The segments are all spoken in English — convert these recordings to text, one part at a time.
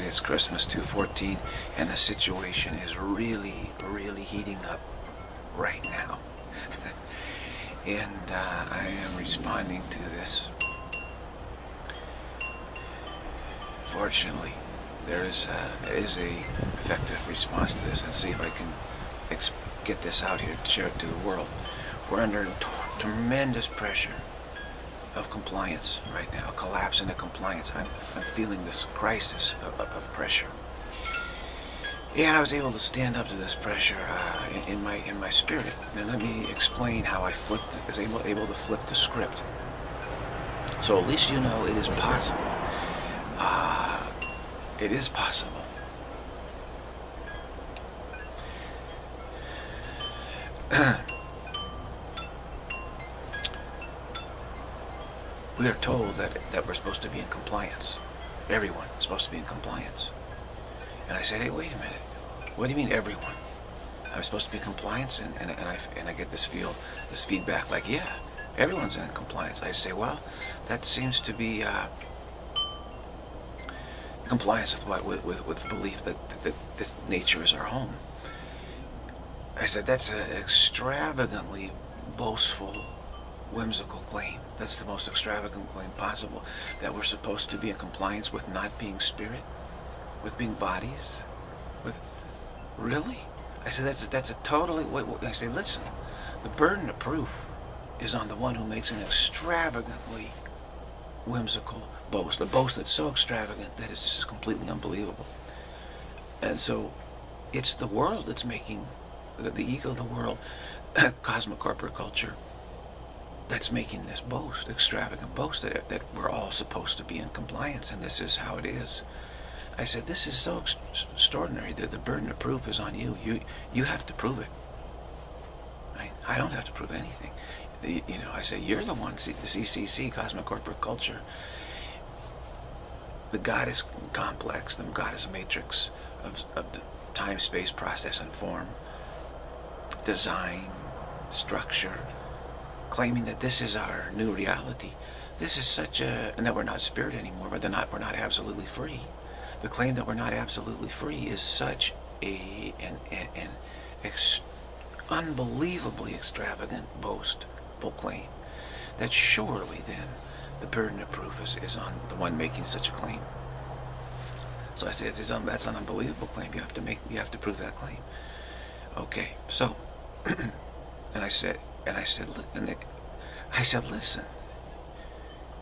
right, it's Christmas 214, and the situation is really, really heating up right now. and uh, I am responding to this. Fortunately, there is a, is a effective response to this, and see if I can get this out here, share it to the world. We're under tremendous pressure of compliance right now, collapse into compliance. I'm, I'm feeling this crisis of, of, pressure. And I was able to stand up to this pressure uh, in, in, my in my spirit. And let me explain how I flipped, was able, able to flip the script. So at least you know it is possible. Uh, it is possible. we are told that, that we're supposed to be in compliance. Everyone is supposed to be in compliance. And I said, hey, wait a minute. What do you mean everyone? I'm supposed to be in compliance? And, and, and, I, and I get this feel, this feedback like, yeah, everyone's in compliance. I say, well, that seems to be uh, compliance with what? With, with, with belief that, that, that this nature is our home. I said, that's an extravagantly boastful whimsical claim. That's the most extravagant claim possible. That we're supposed to be in compliance with not being spirit, with being bodies, with really. I said that's a, that's a totally. Wait, wait, I say listen, the burden of proof is on the one who makes an extravagantly whimsical boast, a boast that's so extravagant that it's just completely unbelievable. And so, it's the world that's making the, the ego of the world, cosmic corporate culture that's making this boast, extravagant boast, that, that we're all supposed to be in compliance and this is how it is. I said, this is so ex extraordinary that the burden of proof is on you. You you have to prove it. Right? I don't have to prove anything. The, you know, I say, you're the one, the CCC, Cosmic Corporate Culture, the goddess complex, the goddess matrix of, of the time, space, process, and form, design, structure, claiming that this is our new reality. This is such a, and that we're not spirit anymore, but they're not, we're not absolutely free. The claim that we're not absolutely free is such a, an, an, ex, unbelievably extravagant boastful claim that surely then the burden of proof is, is on the one making such a claim. So I said, it's, it's, that's an unbelievable claim. You have to make, you have to prove that claim. Okay, so, and I said, and I said, and they, I said, listen,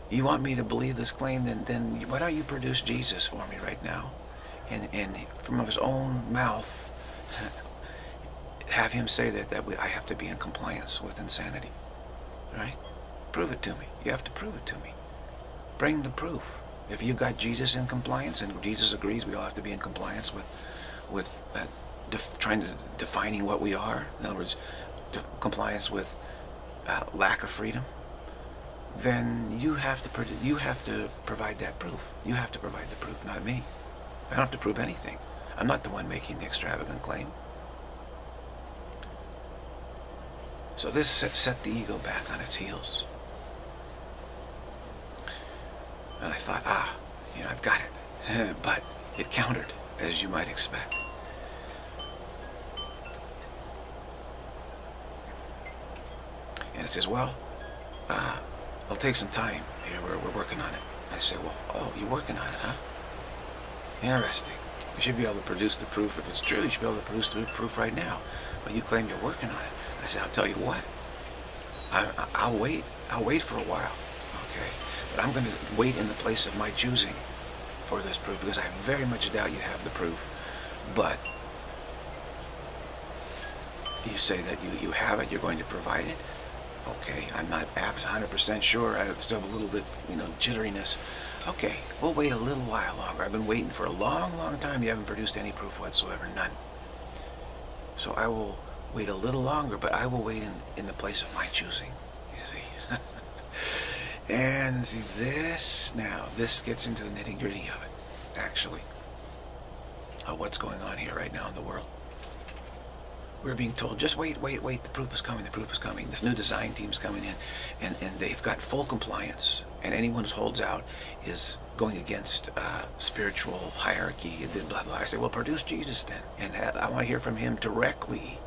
you want me to believe this claim, then, then why don't you produce Jesus for me right now? And, and from his own mouth, have him say that, that we, I have to be in compliance with insanity. Right? Prove it to me. You have to prove it to me. Bring the proof. If you got Jesus in compliance, and Jesus agrees we all have to be in compliance with, with uh, trying to defining what we are. In other words, compliance with uh, lack of freedom, then you have to you have to provide that proof. You have to provide the proof, not me. I don't have to prove anything. I'm not the one making the extravagant claim. So this set, set the ego back on its heels. And I thought, ah, you know, I've got it. but it countered, as you might expect. And it says, well, uh, it'll take some time. Here, we're, we're working on it. I say, well, oh, you're working on it, huh? Interesting. You should be able to produce the proof. If it's true, you should be able to produce the proof right now. But you claim you're working on it. I said, I'll tell you what. I, will wait. I'll wait for a while. Okay? But I'm going to wait in the place of my choosing for this proof because I very much doubt you have the proof. But you say that you, you have it, you're going to provide it. Okay, I'm not 100% sure. I still have a little bit, you know, jitteriness. Okay, we'll wait a little while longer. I've been waiting for a long, long time. You haven't produced any proof whatsoever, none. So I will wait a little longer, but I will wait in, in the place of my choosing, you see. and see this, now, this gets into the nitty gritty of it, actually, of what's going on here right now in the world. We're being told, just wait, wait, wait, the proof is coming, the proof is coming. This new design team's coming in, and, and they've got full compliance, and anyone who holds out is going against uh, spiritual hierarchy, and blah, blah. I say, well, produce Jesus then, and I want to hear from him directly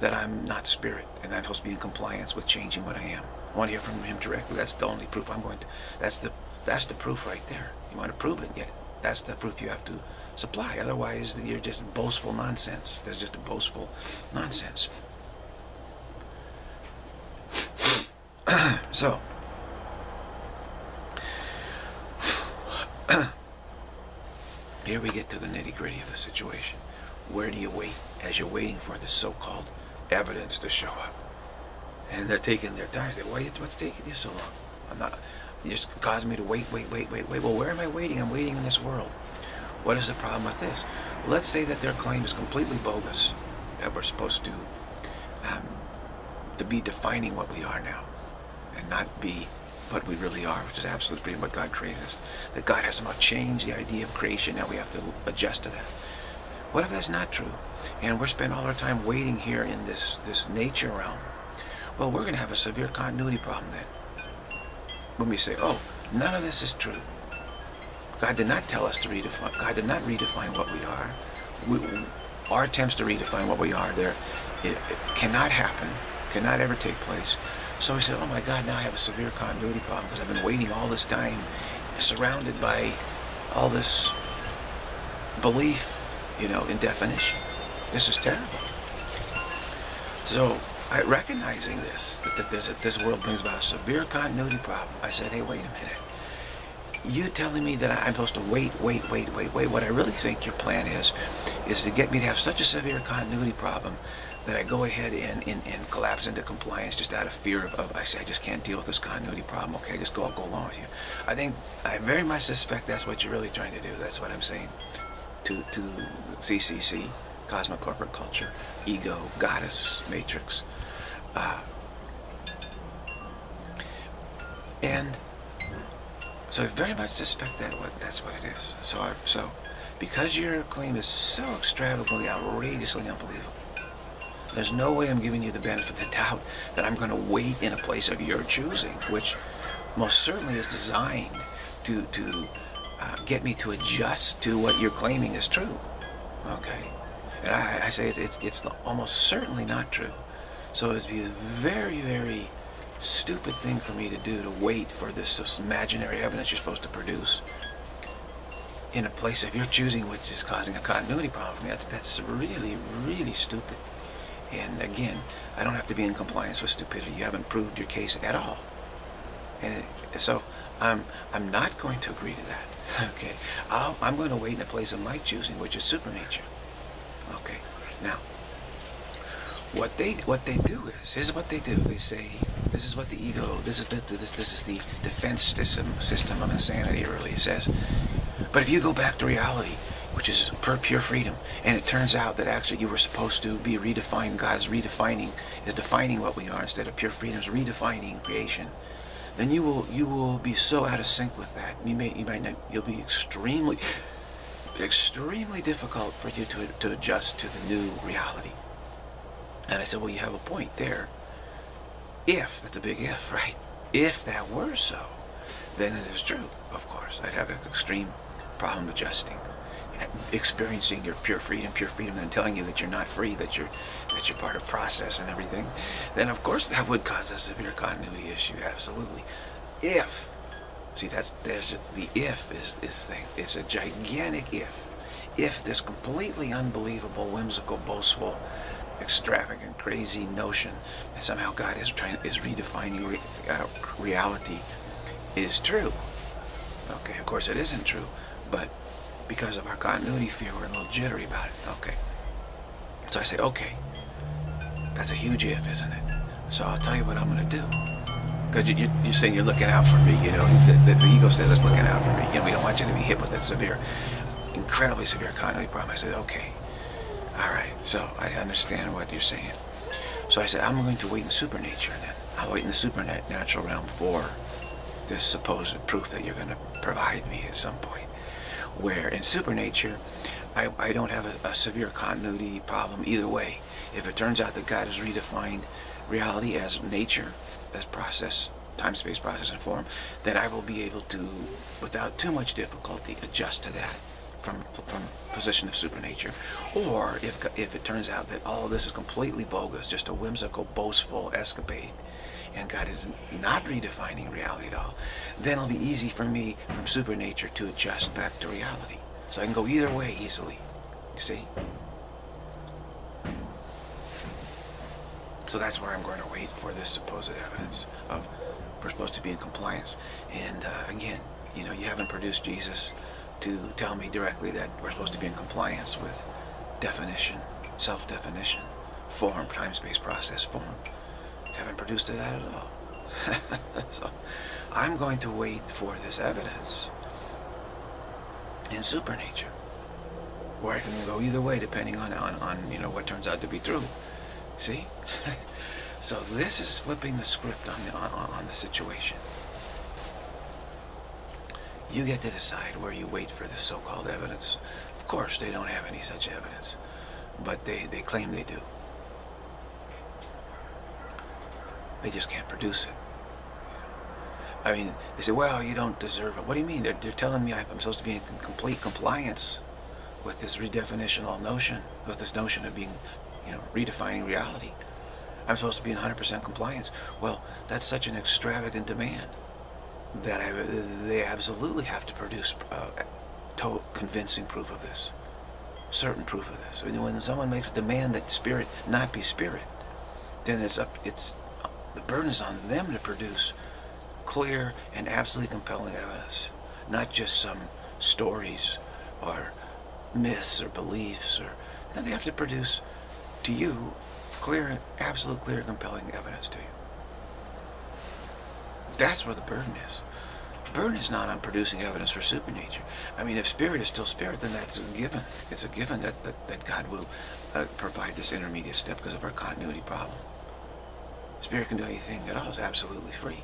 that I'm not spirit, and I'm supposed to be in compliance with changing what I am. I want to hear from him directly. That's the only proof I'm going to, that's the, that's the proof right there. You want to prove it, yeah, that's the proof you have to supply. Otherwise, you're just boastful nonsense. That's just a boastful nonsense. so, here we get to the nitty gritty of the situation. Where do you wait as you're waiting for this so-called evidence to show up? And they're taking their time. Say, Why, what's taking you so long? I'm not. You just caused me to wait, wait, wait, wait, wait. Well, where am I waiting? I'm waiting in this world. What is the problem with this? Let's say that their claim is completely bogus, that we're supposed to um, to be defining what we are now, and not be what we really are, which is absolute freedom, what God created us. That God has somehow changed the idea of creation, now we have to adjust to that. What if that's not true? And we're spending all our time waiting here in this, this nature realm. Well, we're going to have a severe continuity problem then. When we say, oh, none of this is true. God did not tell us to redefine. God did not redefine what we are. We, our attempts to redefine what we are there, it, it cannot happen, cannot ever take place. So he said, oh my God, now I have a severe continuity problem because I've been waiting all this time surrounded by all this belief, you know, in definition. This is terrible. So I, recognizing this, that, that a, this world brings about a severe continuity problem, I said, hey, wait a minute you telling me that I'm supposed to wait, wait, wait, wait, wait. What I really think your plan is, is to get me to have such a severe continuity problem that I go ahead and, and, and collapse into compliance just out of fear of, of, I say, I just can't deal with this continuity problem. Okay, just go, I'll go along with you. I think, I very much suspect that's what you're really trying to do. That's what I'm saying to, to CCC, Cosmic Corporate Culture, Ego, Goddess, Matrix. Uh, and so I very much suspect that what that's what it is. So I, so because your claim is so extravagantly, outrageously unbelievable, there's no way I'm giving you the benefit of the doubt that I'm going to wait in a place of your choosing, which most certainly is designed to to uh, get me to adjust to what you're claiming is true. Okay, and I, I say it, it's it's almost certainly not true. So it'd be very very stupid thing for me to do to wait for this, this imaginary evidence you're supposed to produce in a place of your choosing which is causing a continuity problem for me. That's, that's really, really stupid. And again, I don't have to be in compliance with stupidity. You haven't proved your case at all. And so I'm, I'm not going to agree to that. Okay, i am going to wait in a place of my choosing, which is supernature. Okay, now, what they what they do is, this is what they do. They say, this is what the ego, this is the, this, this is the defense system, system of insanity, it really says. But if you go back to reality, which is pure freedom, and it turns out that actually you were supposed to be redefined, God is redefining, is defining what we are instead of pure freedom, is redefining creation, then you will you will be so out of sync with that. You may you might not you'll be extremely extremely difficult for you to, to adjust to the new reality. And I said, well, you have a point there. If, that's a big if, right? If that were so, then it is true, of course. I'd have an extreme problem adjusting. Experiencing your pure freedom, pure freedom, then telling you that you're not free, that you're that you're part of process and everything, then of course that would cause a severe continuity issue, absolutely. If, see that's there's the if is this thing. It's a gigantic if. If this completely unbelievable, whimsical, boastful, extravagant, crazy notion that somehow God is trying is redefining re, uh, reality is true. Okay, of course it isn't true, but because of our continuity fear, we're a little jittery about it. Okay. So I say, okay, that's a huge if, isn't it? So I'll tell you what I'm going to do. Because you, are saying you're looking out for me, you know. The, the, ego says it's looking out for me. You know, we don't want you to be hit with a severe, incredibly severe continuity problem. I said, okay, all right, so I understand what you're saying. So I said, I'm going to wait in supernature then. I'll wait in the supernatural realm for this supposed proof that you're going to provide me at some point. Where in supernature, I, I don't have a, a severe continuity problem either way. If it turns out that God has redefined reality as nature, as process, time, space, process, and form, then I will be able to, without too much difficulty, adjust to that from, from position of supernature. Or if, if it turns out that all of this is completely bogus, just a whimsical, boastful escapade, and God is not redefining reality at all, then it'll be easy for me from supernature to adjust back to reality. So I can go either way easily. You see? So that's where I'm going to wait for this supposed evidence of we're supposed to be in compliance. And uh, again, you know, you haven't produced Jesus to tell me directly that we're supposed to be in compliance with definition, self-definition, form, time-space process, form. Haven't produced it at all. so I'm going to wait for this evidence in supernature, where I can go either way depending on, on, on you know what turns out to be true. See? so this is flipping the script on the, on, on the situation. You get to decide where you wait for this so-called evidence. Of course, they don't have any such evidence, but they, they claim they do. They just can't produce it. I mean, they say, well, you don't deserve it. What do you mean? They're, they're telling me I'm supposed to be in complete compliance with this redefinitional notion, with this notion of being, you know, redefining reality. I'm supposed to be in 100% compliance. Well, that's such an extravagant demand that I, they absolutely have to produce uh, convincing proof of this, certain proof of this. When someone makes a demand that spirit not be spirit, then it's up. It's the burden is on them to produce clear and absolutely compelling evidence, not just some stories or myths or beliefs or. No, they have to produce to you clear, absolute, clear, compelling evidence to you. That's where the burden is. The burden is not on producing evidence for supernature. I mean, if spirit is still spirit, then that's a given. It's a given that, that, that God will uh, provide this intermediate step because of our continuity problem. Spirit can do anything at all. It's absolutely free.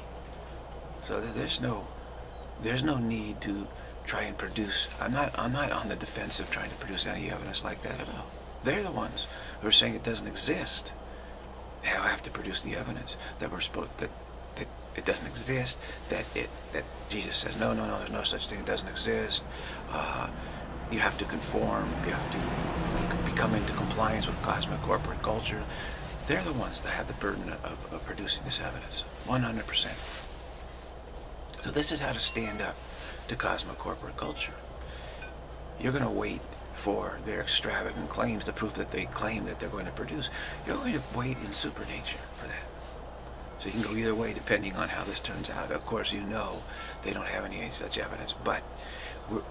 So there's no, there's no need to try and produce. I'm not, I'm not on the defensive trying to produce any evidence like that at all. They're the ones who are saying it doesn't exist. They have to produce the evidence that we're supposed that it doesn't exist, that it that Jesus says, no, no, no, there's no such thing, it doesn't exist. Uh, you have to conform, you have to become into compliance with cosmic corporate culture. They're the ones that have the burden of, of producing this evidence, 100%. So this is how to stand up to cosmic corporate culture. You're going to wait for their extravagant claims, the proof that they claim that they're going to produce. You're going to wait in supernature. So you can go either way depending on how this turns out. Of course, you know they don't have any such evidence, but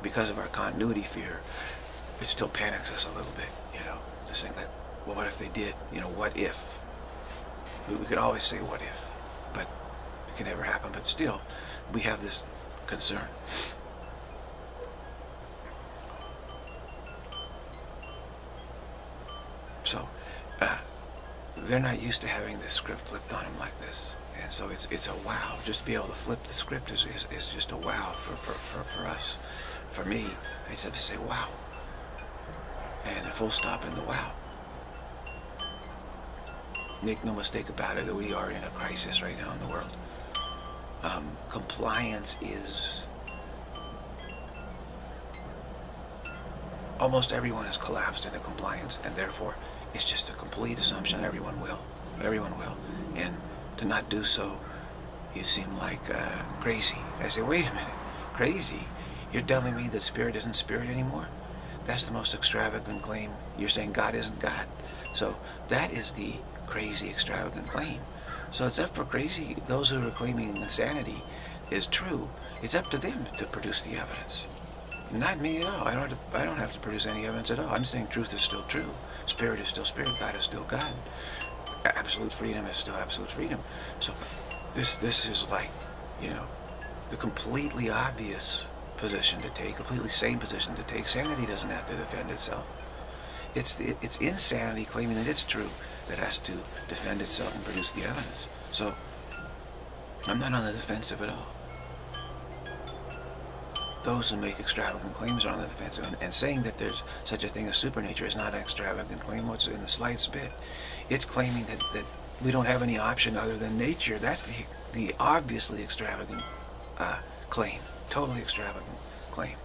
because of our continuity fear, it still panics us a little bit, you know. Just think like, well, what if they did? You know, what if? We, we could always say what if, but it can never happen. But still, we have this concern. So, uh, they're not used to having the script flipped on them like this. And so it's it's a wow. Just to be able to flip the script is, is, is just a wow for, for, for, for us. For me, I just have to say wow. And a full stop in the wow. Make no mistake about it that we are in a crisis right now in the world. Um, compliance is almost everyone has collapsed into compliance and therefore it's just a complete assumption everyone will. Everyone will. And to not do so, you seem like uh, crazy. I say, wait a minute, crazy? You're telling me that spirit isn't spirit anymore? That's the most extravagant claim. You're saying God isn't God. So that is the crazy, extravagant claim. So it's up for crazy, those who are claiming insanity is true. It's up to them to produce the evidence. Not me at all. I don't, to, I don't have to produce any evidence at all. I'm saying truth is still true. Spirit is still spirit. God is still God. Absolute freedom is still absolute freedom. So this this is like, you know, the completely obvious position to take, completely sane position to take. Sanity doesn't have to defend itself. It's the, it's insanity claiming that it's true that has to defend itself and produce the evidence. So I'm not on the defensive at all. Those who make extravagant claims are on the defensive. And, and saying that there's such a thing as supernature is not an extravagant claim what's in the slightest bit. It's claiming that, that we don't have any option other than nature. That's the, the obviously extravagant uh, claim. Totally extravagant claim.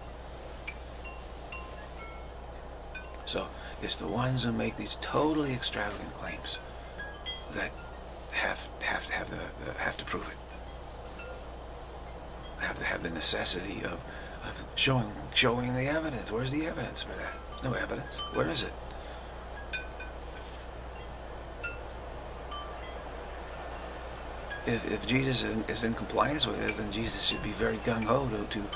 So it's the ones who make these totally extravagant claims that have have to have the, the have to prove it. Have to have the necessity of, of showing showing the evidence. Where's the evidence for that? There's no evidence. Where is it? If, if Jesus is in compliance with it, then Jesus should be very gung-ho to, to,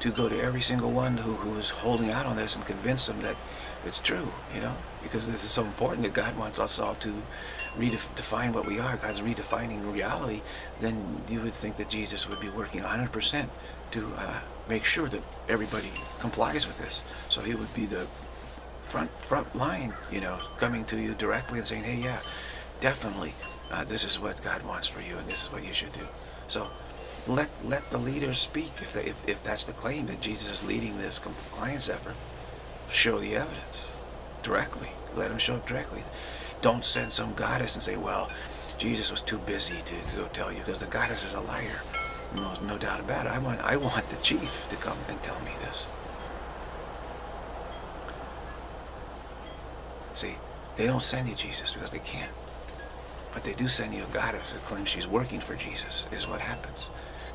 to go to every single one who, who is holding out on this and convince them that it's true, you know, because this is so important that God wants us all to redefine what we are. God's redefining reality. Then you would think that Jesus would be working 100% to uh, make sure that everybody complies with this. So he would be the front front line, you know, coming to you directly and saying, hey, yeah, definitely, uh, this is what God wants for you, and this is what you should do. So let let the leaders speak if, they, if, if that's the claim that Jesus is leading this compliance effort show the evidence directly. Let him show it directly. Don't send some goddess and say, well, Jesus was too busy to, to go tell you, because the goddess is a liar. No, no doubt about it. I want, I want the chief to come and tell me this. See, they don't send you Jesus because they can't. But they do send you a goddess that claims she's working for Jesus, is what happens.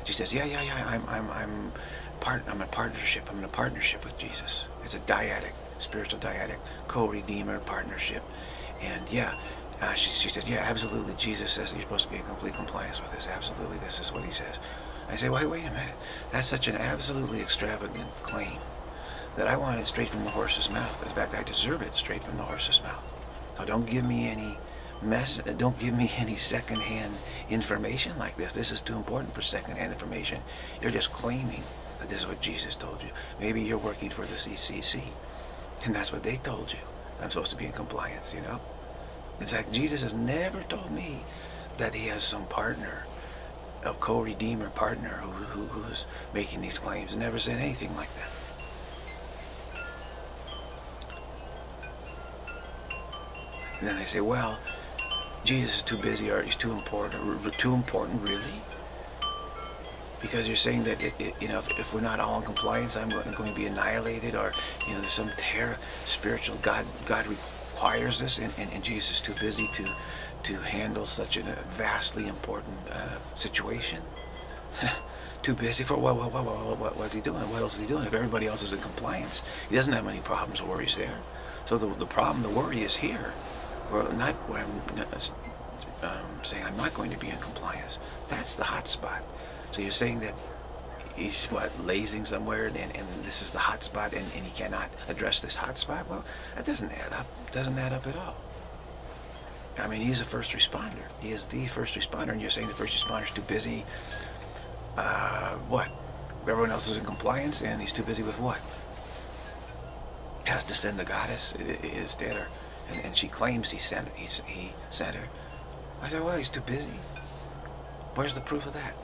She says, yeah, yeah, yeah, I'm, I'm, I'm, part, I'm a partnership. I'm in a partnership with Jesus. It's a dyadic, spiritual dyadic, co-redeemer partnership. And yeah, uh, she, she said, yeah, absolutely. Jesus says you're supposed to be in complete compliance with this. Absolutely, this is what he says. I say, wait, wait a minute. That's such an absolutely extravagant claim that I want it straight from the horse's mouth. In fact, I deserve it straight from the horse's mouth. So don't give me any mess. Don't give me any secondhand information like this. This is too important for secondhand information. You're just claiming that this is what Jesus told you. Maybe you're working for the CCC, and that's what they told you. I'm supposed to be in compliance, you know? In fact, Jesus has never told me that he has some partner, a co-redeemer partner who, who, who's making these claims. Never said anything like that. And then they say, well, Jesus is too busy or he's too important. Too important, really? because you're saying that it, it, you know if, if, we're not all in compliance, I'm going, going, to be annihilated, or you know there's some terror, spiritual God God requires this, and, and, and Jesus is too busy to to handle such a vastly important uh, situation. too busy for what, what, what, what, what, what's he doing? What else is he doing? If everybody else is in compliance, he doesn't have any problems or worries there. So the, the problem, the worry is here. Or not where I'm um, saying I'm not going to be in compliance. That's the hot spot. So you're saying that he's what lazing somewhere and, and this is the hot spot and, and he cannot address this hot spot? Well, that doesn't add up. doesn't add up at all. I mean, he's a first responder. He is the first responder, and you're saying the first responder is too busy. Uh, what? Everyone else is in compliance, and he's too busy with what? Has to send the goddess instead, or and, and she claims he sent he's, he sent her. I said, well, he's too busy. Where's the proof of that?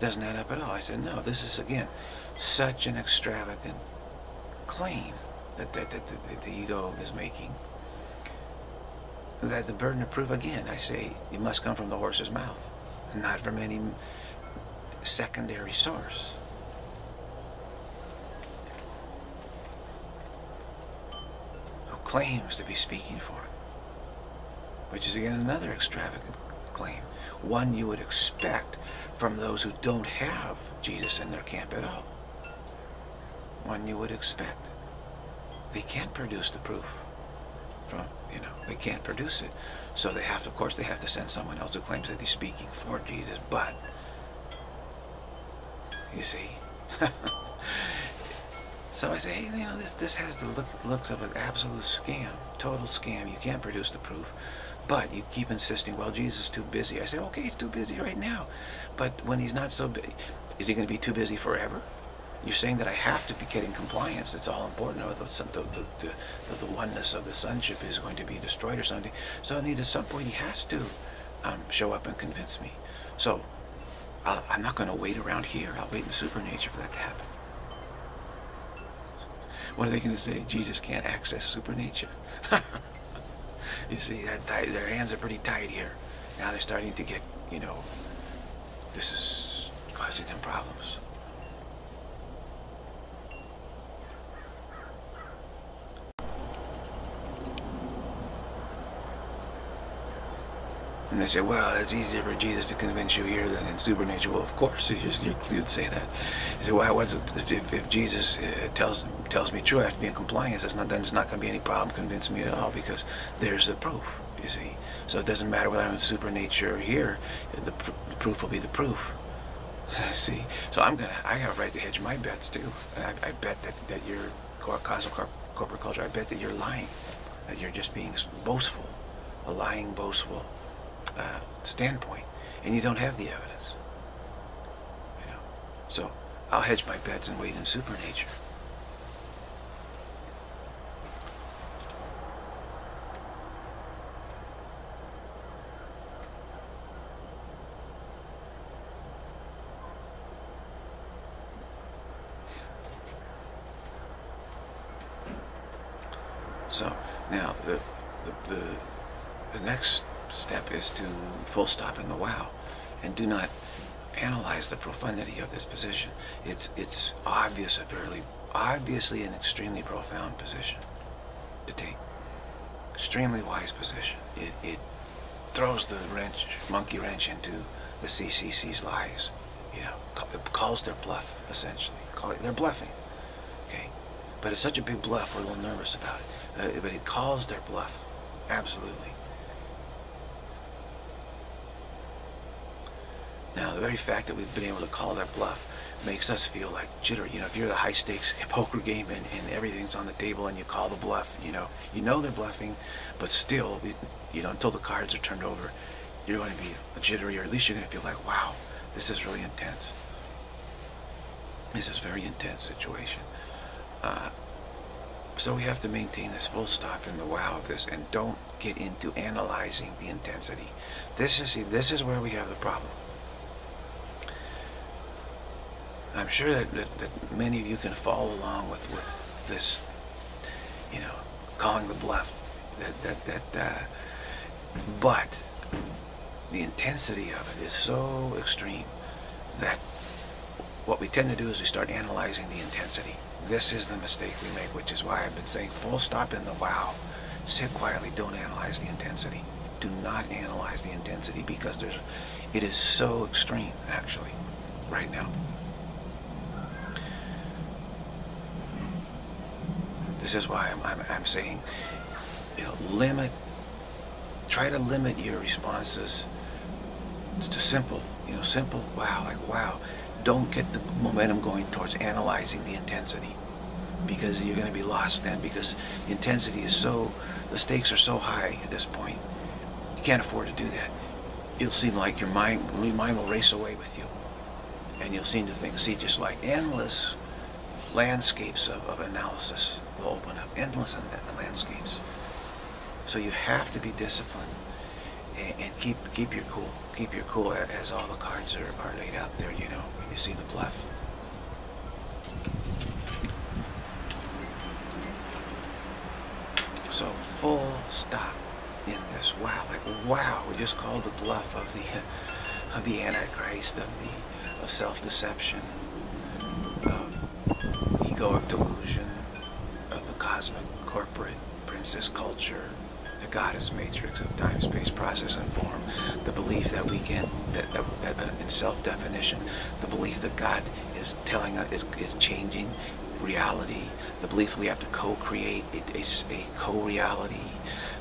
doesn't add up at all. I said, no, this is, again, such an extravagant claim that, that, that, that the ego is making that the burden of proof, again, I say, it must come from the horse's mouth, not from any secondary source. Who claims to be speaking for it, which is again another extravagant claim, one you would expect from those who don't have Jesus in their camp at all. One you would expect. They can't produce the proof. You know, they can't produce it. So they have to, of course, they have to send someone else who claims that he's speaking for Jesus. But, you see, so I say, hey, you know, this, this has the look, looks of an absolute scam, total scam. You can't produce the proof. But you keep insisting, well, Jesus is too busy. I say, okay, he's too busy right now. But when he's not so busy, is he going to be too busy forever? You're saying that I have to be getting compliance. It's all important. Or the, the, the, the, the oneness of the sonship is going to be destroyed or something. So at some point he has to um, show up and convince me. So i am not going to wait around here. I'll wait in the supernature for that to happen. what are they going to say? Jesus can't access supernature. you see, that tight, their hands are pretty tight here. Now they're starting to get, you know, this is causing them problems. And they say, well, it's easier for Jesus to convince you here than in supernatural. Well, of course, you just, you'd say that. You say, well, what's it, if, if Jesus uh, tells tells me true, I have to be in compliance. It's not, then there's not going to be any problem convincing me at all because there's the proof, you see. So it doesn't matter whether I'm in supernature or here. The, pr the proof will be the proof. See, so I'm gonna, I have a right to hedge my bets too. I, I bet that that you're cosmic corporate culture. I bet that you're lying, that you're just being boastful, a lying, boastful uh, standpoint, and you don't have the evidence. You know, so I'll hedge my bets and wait in supernature. So now the, the, the, the next step is to full stop in the wow and do not analyze the profundity of this position. It's, it's obvious, a fairly, obviously an extremely profound position to take. Extremely wise position. It, it throws the wrench, monkey wrench into the CCC's lies. You know, it calls their bluff, essentially. They're bluffing, okay? But it's such a big bluff, we're a little nervous about it. Uh, but it calls their bluff, absolutely. Now, the very fact that we've been able to call that bluff makes us feel like jitter. You know, if you're at a high stakes poker game and, and everything's on the table and you call the bluff, you know, you know they're bluffing, but still, you know, until the cards are turned over, you're going to be jittery, or at least you're going to feel like, wow, this is really intense. This is a very intense situation. Uh, so we have to maintain this full stop in the wow of this and don't get into analyzing the intensity. This is, this is where we have the problem. I'm sure that, that, that, many of you can follow along with, with this, you know, calling the bluff. That, that, that, uh, but the intensity of it is so extreme that what we tend to do is we start analyzing the intensity. This is the mistake we make, which is why I've been saying full stop in the wow. Sit quietly, don't analyze the intensity. Do not analyze the intensity because there's, it is so extreme, actually, right now. This is why I'm, I'm, I'm saying, you know, limit, try to limit your responses to simple, you know, simple, wow, like wow. Don't get the momentum going towards analyzing the intensity because you're going to be lost then because the intensity is so, the stakes are so high at this point. You can't afford to do that. It'll seem like your mind, your mind will race away with you. And you'll seem to think, see just like endless landscapes of, of analysis will open up, endless landscapes. So you have to be disciplined and, and, keep keep your cool. Keep your cool as all the cards are, are laid out there, you know. You see the bluff. So full stop in this. Wow, like wow, we just called the bluff of the of the Antichrist, of the of self-deception, of egoic delusion, cosmic, corporate, princess culture, the goddess matrix of time, space, process, and form, the belief that we can, that, that, uh, in self-definition, the belief that God is telling us, is, is changing reality, the belief we have to co-create a, a, a co-reality,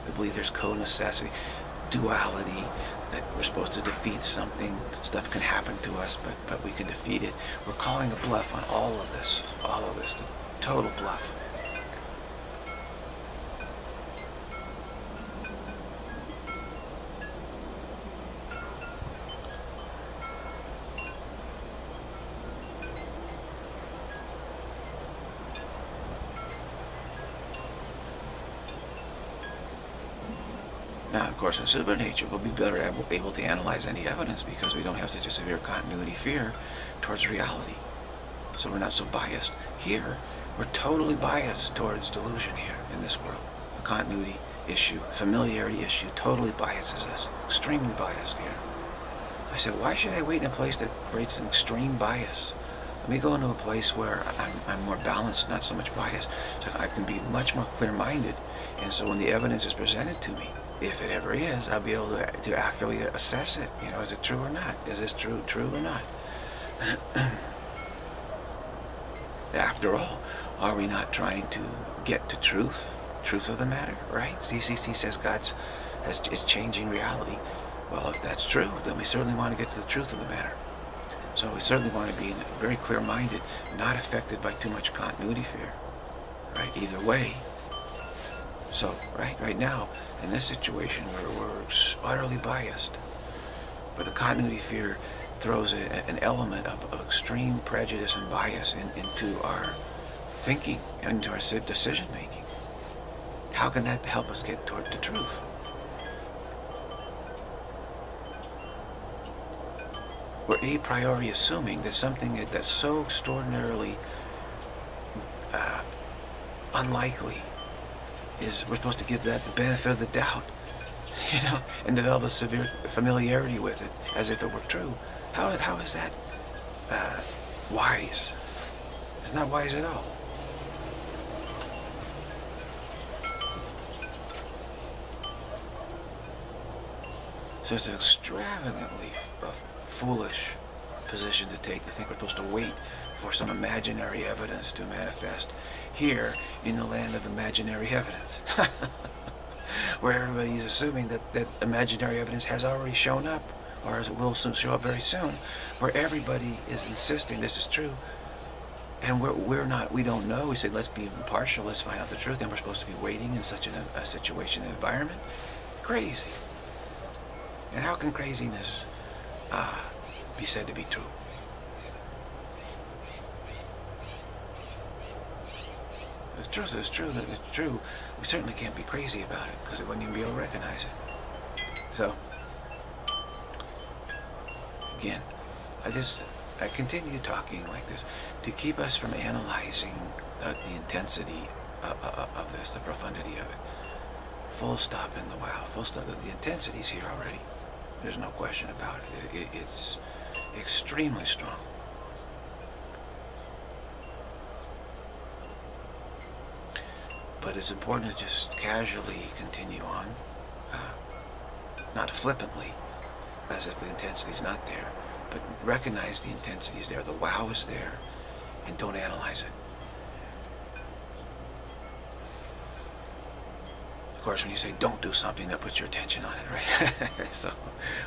the belief there's co-necessity, duality, that we're supposed to defeat something, stuff can happen to us, but, but we can defeat it. We're calling a bluff on all of this, all of this, total bluff. Course, in supernature, we'll be better able to analyze any evidence because we don't have such a severe continuity fear towards reality. So we're not so biased. Here, We're totally biased towards delusion here in this world. The continuity issue, familiarity issue, totally biases us. Extremely biased here. I said, why should I wait in a place that creates an extreme bias? Let me go into a place where I'm, I'm more balanced, not so much biased, so I can be much more clear-minded. And so when the evidence is presented to me, if it ever is, I'll be able to, to accurately assess it. You know, is it true or not? Is this true, true or not? After all, are we not trying to get to truth? Truth of the matter, right? CCC says God's is changing reality. Well, if that's true, then we certainly want to get to the truth of the matter. So we certainly want to be very clear-minded, not affected by too much continuity fear, right? Either way. So, right, right now, in this situation where we're utterly biased, but the continuity fear throws a, an element of, of, extreme prejudice and bias in, into our thinking, into our decision making. How can that help us get toward the truth? We're a priori assuming that something that's so extraordinarily uh, unlikely is we're supposed to give that the benefit of the doubt, you know, and develop a severe familiarity with it as if it were true. How, how is that uh, wise? It's not wise at all. So it's an extravagantly foolish position to take to think we're supposed to wait for some imaginary evidence to manifest here in the land of imaginary evidence. Where everybody is assuming that, that imaginary evidence has already shown up or it will soon show up very soon, where everybody is insisting this is true. And we're, we're not, we don't know. We say, let's be impartial, let's find out the truth. And we're supposed to be waiting in such an, a situation, an environment. Crazy. And how can craziness uh, be said to be true? True, it's true, it's true. We certainly can't be crazy about it because we wouldn't even be able to recognize it. So, again, I just, I continue talking like this to keep us from analyzing the, the intensity of, of, of, this, the profundity of it. Full stop in the wow, full stop. The, the intensity's here already. There's no question about it. it it's extremely strong. But it's important to just casually continue on, uh, not flippantly, as if the intensity's not there, but recognize the intensity is there, the wow is there, and don't analyze it. Of course, when you say don't do something, that puts your attention on it, right? so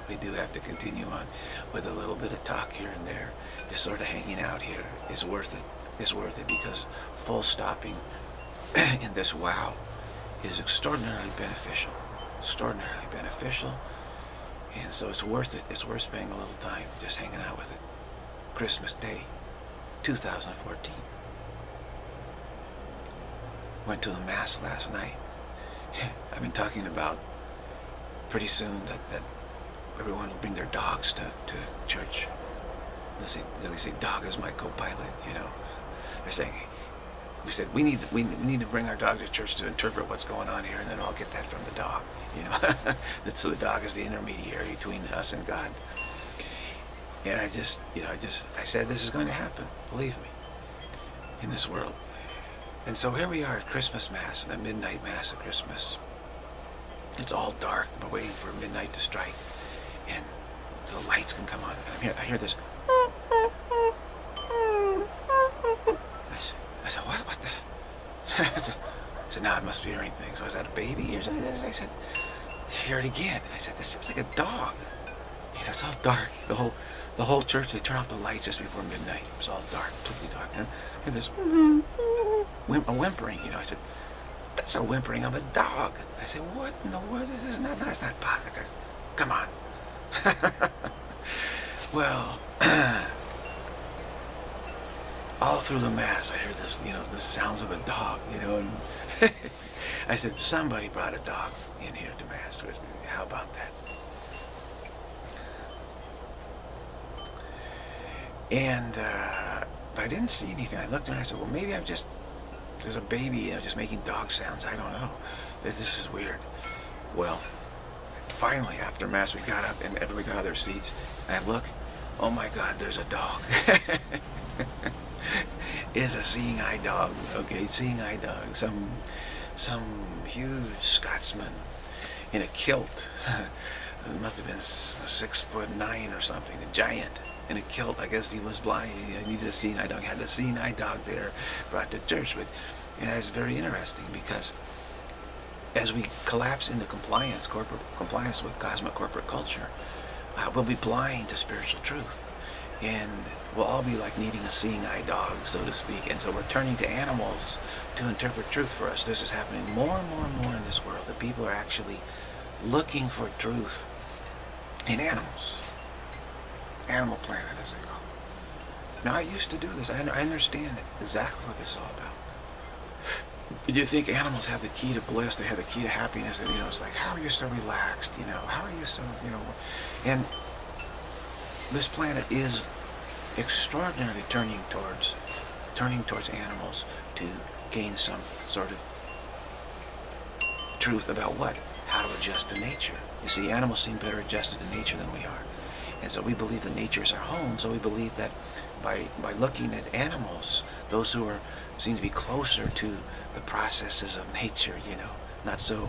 we do have to continue on with a little bit of talk here and there. Just sort of hanging out here is worth it. Is worth it because full stopping in this wow is extraordinarily beneficial. Extraordinarily beneficial. And so it's worth it. It's worth spending a little time just hanging out with it. Christmas Day, 2014. Went to the Mass last night. I've been talking about pretty soon that, that everyone will bring their dogs to, to church. They say, they say dog is my co-pilot, you know. They're saying, we said we need we, need to bring our dog to church to interpret what's going on here, and then I'll get that from the dog. You know, so the dog is the intermediary between us and God. And I just, you know, I just I said this is going to happen. Believe me, in this world. And so here we are at Christmas Mass, the midnight Mass of Christmas. It's all dark. We're waiting for midnight to strike, and the lights can come on. And I hear, I hear this. I said, what? What the? I said, no, it must be hearing things. So is that a baby or something? I said, hear it again. I said, this sounds like a dog. You know, it's all dark. The whole, the whole church, they turn off the lights just before midnight. It was all dark, completely dark. And I this a whimpering, you know. I said, that's a whimpering of a dog. I said, what in the world is this? Not, that's not pocket. Come on. well, all through the mass, I heard this, you know, the sounds of a dog, you know, and I said, somebody brought a dog in here to mass with me. How about that? And uh, but I didn't see anything. I looked and I said, well, maybe I'm just there's a baby you know, just making dog sounds. I don't know. This, this is weird. Well, finally, after Mass, we got up and everybody got out of their seats. And I look, oh my God, there's a dog. is a seeing eye dog, okay? Seeing eye dog. Some, some huge Scotsman in a kilt. it must have been six foot nine or something, a giant in a kilt. I guess he was blind. He needed a seeing eye dog. Had the seeing eye dog there, brought to church. But and it's very interesting because as we collapse into compliance, corporate compliance with cosmic corporate culture, uh, we'll be blind to spiritual truth. And we'll all be like needing a seeing eye dog, so to speak. And so we're turning to animals to interpret truth for us. This is happening more and more and more in this world, that people are actually looking for truth in animals. Animal Planet, as they call it. Now, I used to do this. I, understand exactly what this is all about. You think animals have the key to bliss, they have the key to happiness, and, you know, it's like, how are you so relaxed, you know, how are you so, you know, and this planet is extraordinarily turning towards, turning towards animals to gain some sort of truth about what? How to adjust to nature. You see, animals seem better adjusted to nature than we are. And so we believe that nature is our home, so we believe that by, by looking at animals, those who are seem to be closer to the processes of nature, you know, not so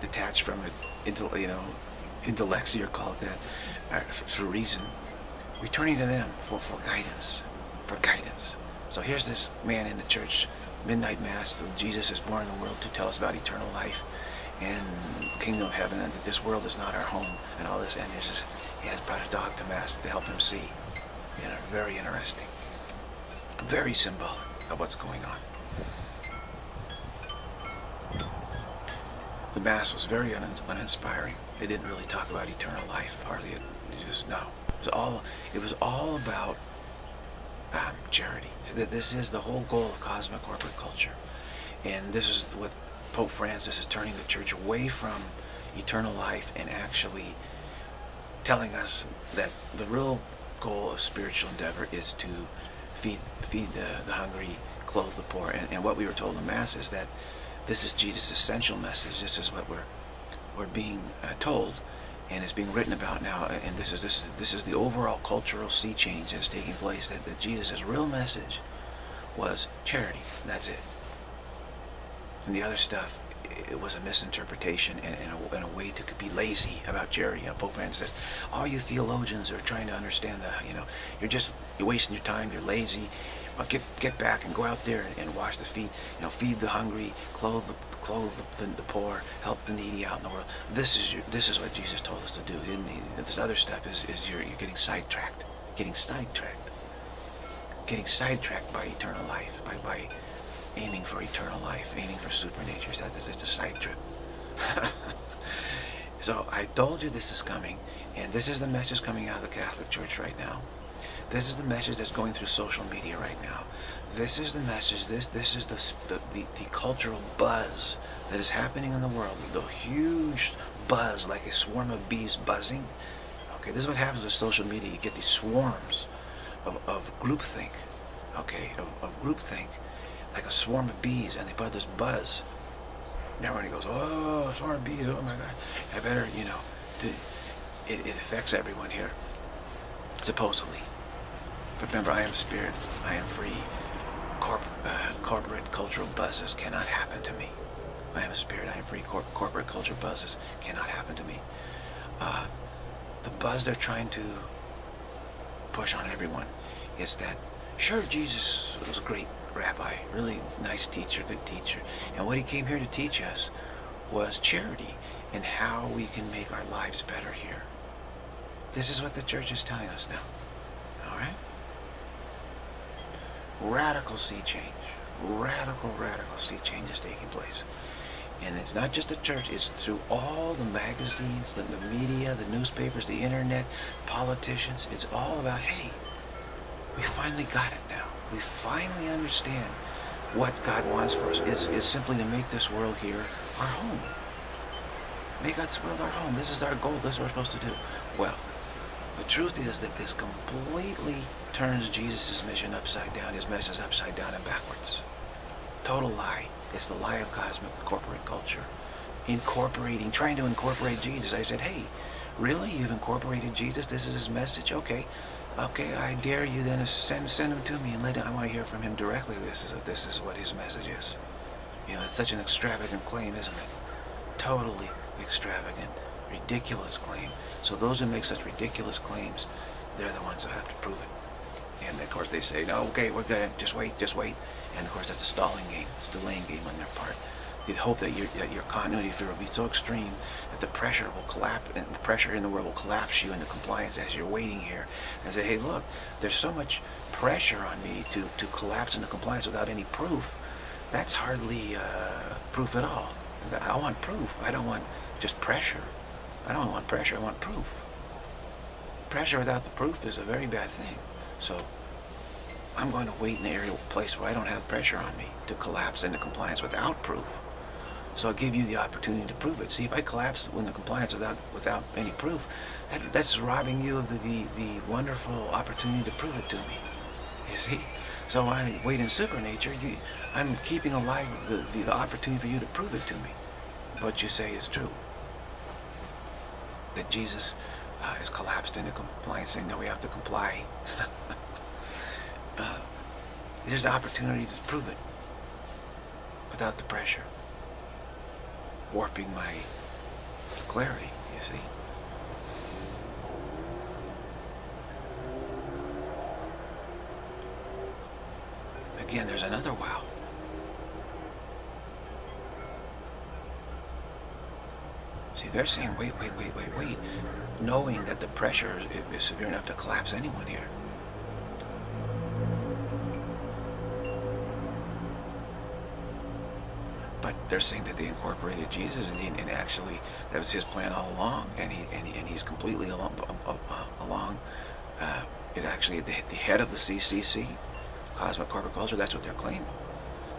detached from it, you know, intellectually, call it that, uh, for reason, returning to them for, for guidance, for guidance. So here's this man in the church, midnight mass, Jesus is born in the world to tell us about eternal life and kingdom of heaven, and that this world is not our home, and all this. And he has brought a dog to mass to help him see. You know, very interesting, very symbolic of what's going on. The mass was very un uninspiring. They didn't really talk about eternal life, hardly. It, no. It was all. It was all about um, charity. This is the whole goal of cosmic corporate culture, and this is what Pope Francis is turning the church away from eternal life and actually telling us that the real goal of spiritual endeavor is to feed feed the, the hungry, clothe the poor. And, and what we were told in Mass is that this is Jesus' essential message. This is what we're we're being uh, told and it's being written about now and this is this this is the overall cultural sea change that's taking place that, that Jesus' real message was charity that's it and the other stuff, it was a misinterpretation and, and, a, and a, way to be lazy about charity. You know, Pope Francis says, all you theologians are trying to understand that, you know, you're just, you're wasting your time, you're lazy. Well, get, get back and go out there and, and wash the feet, you know, feed the hungry, clothe the, clothe the, the, poor, help the needy out in the world. This is your, this is what Jesus told us to do, didn't he? This other step is, is you're, you're getting sidetracked, getting sidetracked, getting sidetracked by eternal life, by, by aiming for eternal life, aiming for supernatures. That is, it's a side trip. so I told you this is coming, and this is the message coming out of the Catholic Church right now. This is the message that's going through social media right now. This is the message, this this is the, the, the, the cultural buzz that is happening in the world. The huge buzz, like a swarm of bees buzzing. Okay, this is what happens with social media. You get these swarms of, of groupthink, okay, of, of groupthink like a swarm of bees, and they put this buzz. When he goes, oh, swarm of bees, oh my God, I better, you know, it, it affects everyone here, supposedly. But remember, I am spirit, I am free. Corp, uh, corporate cultural buzzes cannot happen to me. I am a spirit, I am free. Cor corporate culture buzzes cannot happen to me. Uh, the buzz they're trying to push on everyone is that, sure, Jesus was a great, rabbi, really nice teacher, good teacher. And what he came here to teach us was charity and how we can make our lives better here. This is what the church is telling us now. All right? Radical sea change. Radical, radical sea change is taking place. And it's not just the church, it's through all the magazines, the, the media, the newspapers, the internet, politicians. It's all about, hey, we finally got it now we finally understand what God wants for us is, is simply to make this world here our home. Make God's world our home. This is our goal. This is what we're supposed to do. Well, the truth is that this completely turns Jesus' mission upside down, his message upside down and backwards. Total lie. It's the lie of cosmic corporate culture. Incorporating, trying to incorporate Jesus. I said, hey, really? You've incorporated Jesus? This is his message? Okay. Okay, I dare you then send send him to me and let him, I want to hear from him directly. This is this is what his message is. You know, it's such an extravagant claim, isn't it? Totally extravagant, ridiculous claim. So those who make such ridiculous claims, they're the ones who have to prove it. And of course they say, no, okay, we're gonna just wait, just wait. And of course that's a stalling game. It's a delaying game on their part. They hope that your, that your continuity fear will be so extreme that the pressure will collapse, and the pressure in the world will collapse you into compliance as you're waiting here. And say, hey, look, there's so much pressure on me to, to collapse into compliance without any proof. That's hardly uh, proof at all. I want proof. I don't want just pressure. I don't want pressure. I want proof. Pressure without the proof is a very bad thing. So I'm going to wait in an area place where I don't have pressure on me to collapse into compliance without proof. So I'll give you the opportunity to prove it. See, if I collapse into compliance without without any proof, that, that's robbing you of the, the, the wonderful opportunity to prove it to me. You see? So I wait in supernature, you, I'm keeping alive the, the opportunity for you to prove it to me. What you say is true. That Jesus uh, has collapsed into compliance, saying that we have to comply. uh, there's an opportunity to prove it without the pressure warping my clarity, you see. Again, there's another wow. See, they're saying, wait, wait, wait, wait, wait, knowing that the pressure is, is severe enough to collapse anyone here. but they're saying that they incorporated Jesus, and, he, and actually that was his plan all along, and he and, he, and he's completely along. Uh, along. Uh, it actually the, the head of the CCC, Cosmic Corporate Culture. That's what they're claiming.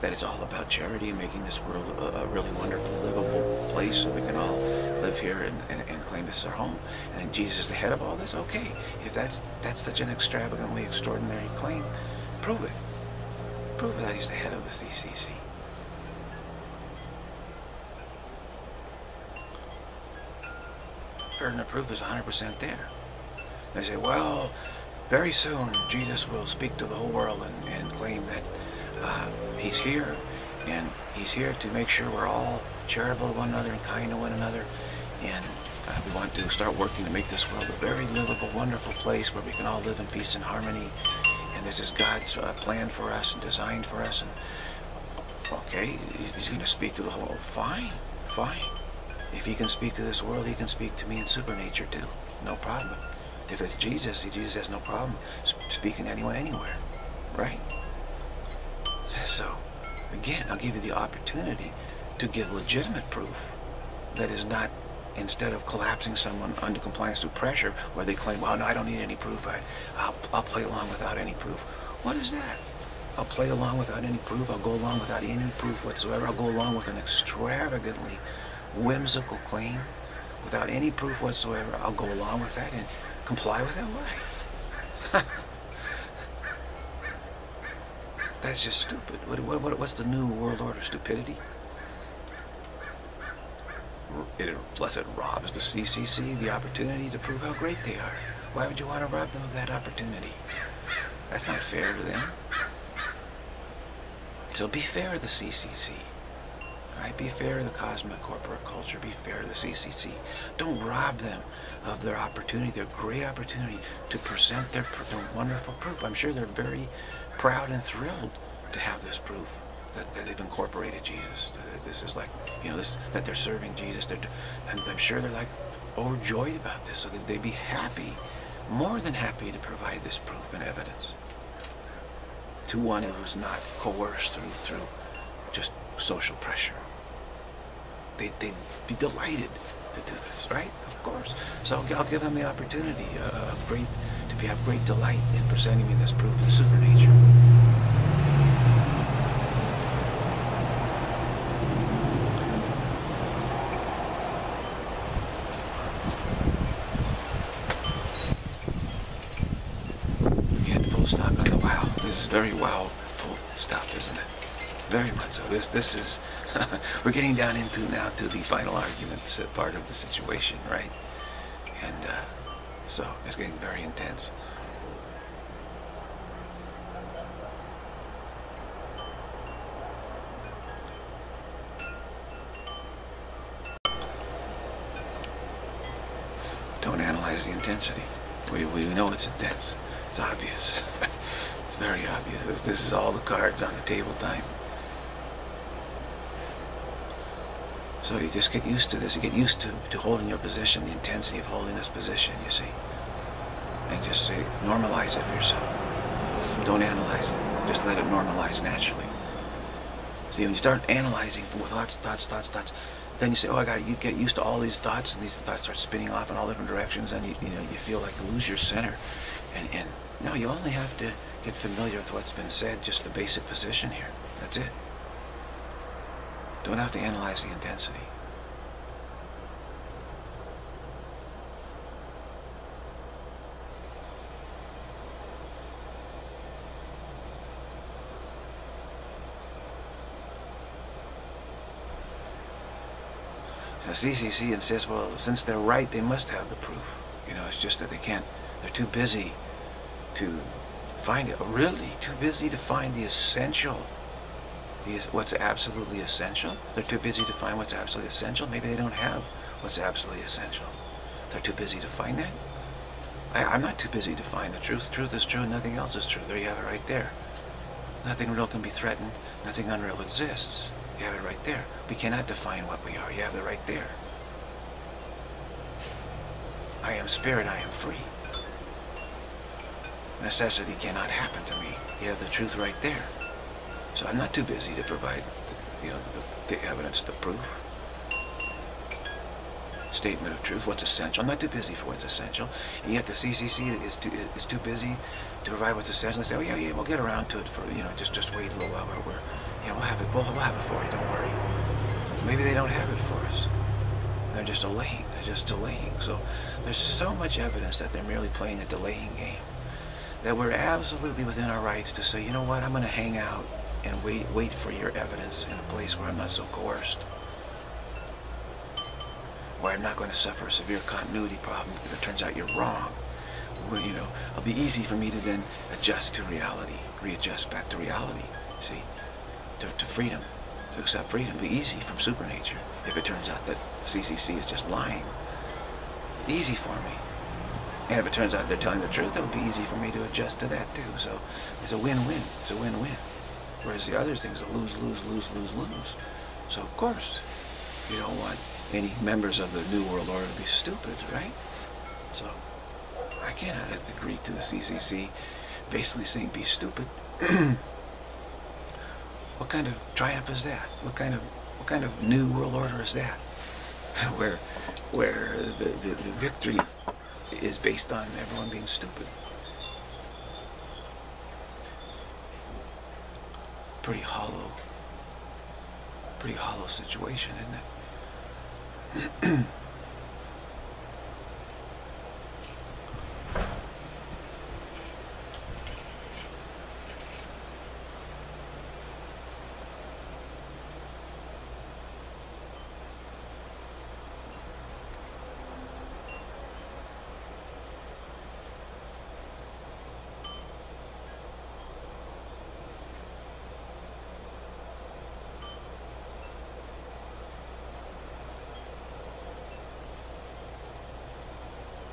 That it's all about charity and making this world a, really wonderful, livable place, so we can all live here and, and, and claim this is our home. And Jesus is the head of all this. Okay, if that's that's such an extravagantly extraordinary claim, prove it. Prove that he's the head of the CCC. burden of proof is 100% there. They say, well, very soon Jesus will speak to the whole world and, and claim that uh, he's here and he's here to make sure we're all charitable to one another and kind to one another and uh, we want to start working to make this world a very livable, wonderful place where we can all live in peace and harmony and this is God's uh, plan for us and designed for us and okay, he's going to speak to the whole, fine, fine. If he can speak to this world, he can speak to me in supernature too. No problem. If it's Jesus, Jesus has no problem speaking to anyone anywhere. Right? So, again, I'll give you the opportunity to give legitimate proof that is not instead of collapsing someone under compliance through pressure where they claim, well, no, I don't need any proof. I, I'll, I'll play along without any proof. What is that? I'll play along without any proof. I'll go along without any proof whatsoever. I'll go along with an extravagantly whimsical claim without any proof whatsoever, I'll go along with that and comply with that Why? That's just stupid. What, what, what's the new world order? Stupidity? It, plus it robs the CCC the opportunity to prove how great they are. Why would you want to rob them of that opportunity? That's not fair to them. So be fair to the CCC. Right? Be fair to the cosmic corporate culture. Be fair to the CCC. Don't rob them of their opportunity, their great opportunity to present their, their wonderful proof. I'm sure they're very proud and thrilled to have this proof that, that they've incorporated Jesus. This is like, you know, this, that they're serving Jesus. They're, and I'm sure they're like overjoyed about this, so that they'd be happy, more than happy to provide this proof and evidence to one who's not coerced through through just social pressure they, they'd be delighted to do this, right? Of course. So I'll give them the opportunity uh, of great, to be, have great delight in presenting me this proof of supernature. Again, full stop wow. This is very wow full stuff, isn't it? Very much so. This this is we're getting down into now to the final arguments part of the situation, right? And uh, so it's getting very intense. Don't analyze the intensity. We, we know it's intense. It's obvious. it's very obvious. This, this is all the cards on the table time. So you just get used to this. You get used to, to holding your position, the intensity of holding this position, you see. And just say, normalize it for yourself. Don't analyze it. Just let it normalize naturally. See, when you start analyzing thoughts, thoughts, thoughts, thoughts, then you say, oh, I got to you get used to all these thoughts, and these thoughts start spinning off in all different directions, and you, you know, you feel like you lose your center. And, and you only have to get familiar with what's been said, just the basic position here. That's it. Don't have to analyze the intensity. The CCC insists, well, since they're right, they must have the proof. You know, it's just that they can't, they're too busy to find it. Really? Too busy to find the essential what's absolutely essential. They're too busy to find what's absolutely essential. Maybe they don't have what's absolutely essential. They're too busy to find that. I, am not too busy to find the truth. Truth is true, nothing else is true. There you have it right there. Nothing real can be threatened. Nothing unreal exists. You have it right there. We cannot define what we are. You have it right there. I am spirit, I am free. Necessity cannot happen to me. You have the truth right there. So I'm not too busy to provide, the, you know, the, the evidence, the proof, statement of truth, what's essential. I'm not too busy for what's essential. And yet the CCC is too, is too busy to provide what's essential. They say, oh yeah, yeah, we'll get around to it for, you know, just, just wait a little while. We're, we're yeah, we'll have it, we'll, we'll have it for you, don't worry. Maybe they don't have it for us. They're just delaying, they're just delaying. So there's so much evidence that they're merely playing a delaying game that we're absolutely within our rights to say, you know what, I'm going to hang out and wait, wait for your evidence in a place where I'm not so coerced. Where I'm not going to suffer a severe continuity problem if it turns out you're wrong. Where, you know, it'll be easy for me to then adjust to reality, readjust back to reality, see, to, to freedom, to accept freedom. It'll be easy from supernature if it turns out that CCC is just lying. Easy for me. And if it turns out they're telling the truth, it'll be easy for me to adjust to that too. So it's a win-win. It's a win-win. Whereas the other things are lose, lose, lose, lose, lose. So of course, you don't want any members of the New World Order to be stupid, right? So I cannot agree to the CCC basically saying be stupid. what kind of triumph is that? What kind of what kind of New World Order is that? where where the, the, the victory is based on everyone being stupid. Pretty hollow, pretty hollow situation, isn't it?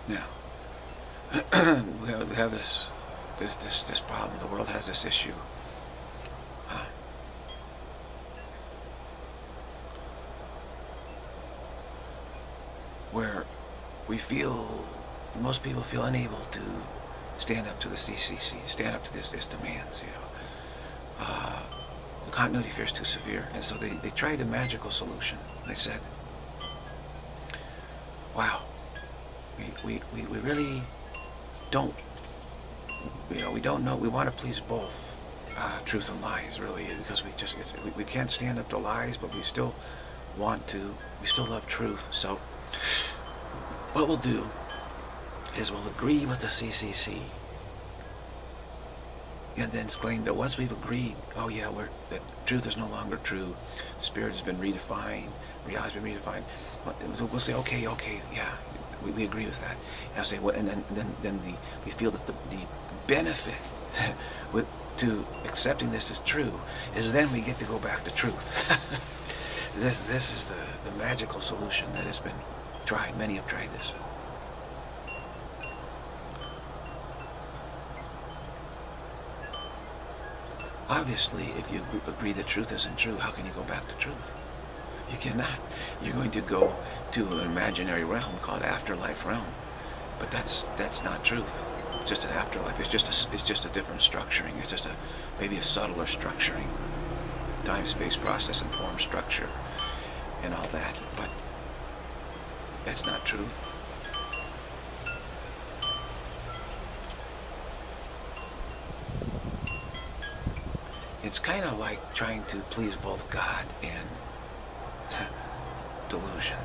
Now, we have, we have this, this, this, this problem. The world has this issue. Where we feel, most people feel unable to stand up to the CCC, stand up to this, this demands, you know. Uh, the continuity fear is too severe. And so they, they tried a magical solution. They said, wow, we, we, we really don't, you know, we don't know, we want to please both. Uh, truth and lies, really, because we just, we, we can't stand up to lies, but we still want to, we still love truth. So what we'll do is we'll agree with the CCC and then claim that once we've agreed, oh yeah, we're, that truth is no longer true, spirit has been redefined, reality has been redefined, we'll say, okay, okay, yeah, we, we agree with that. And I'll say, well, and then, then, then the, we feel that the, the benefit with, to accepting this as true is then we get to go back to truth. this, this is the, the magical solution that has been tried. Many have tried this. Obviously, if you agree that truth isn't true, how can you go back to truth? You cannot. You're going to go to an imaginary realm called afterlife realm. But that's that's not truth. It's just an afterlife. It's just a, it's just a different structuring. It's just a maybe a subtler structuring, time, space, process, and form structure, and all that. But that's not truth. It's kind of like trying to please both God and delusion.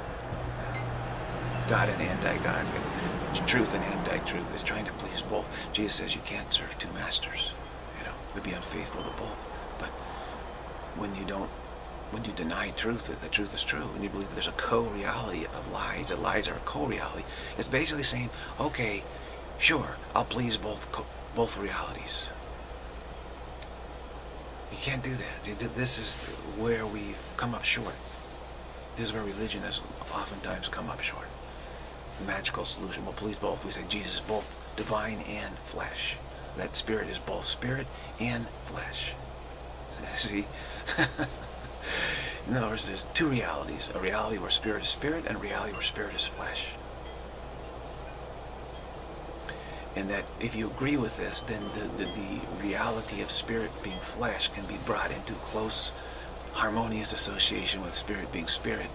God and anti-God, truth and anti-truth is trying to please both. Jesus says you can't serve two masters. You know, to be unfaithful to both. But when you don't, when you deny truth, that the truth is true, and you believe there's a co-reality of lies, that lies are a co-reality, it's basically saying, okay, sure, I'll please both both realities. You can't do that. This is where we've come up short. This is where religion has oftentimes come up short The magical solution. We'll please both. We say Jesus is both divine and flesh. That spirit is both spirit and flesh. See? In other words, there's two realities. A reality where spirit is spirit and a reality where spirit is flesh. And that if you agree with this, then the, the, the reality of spirit being flesh can be brought into close, harmonious association with spirit being spirit.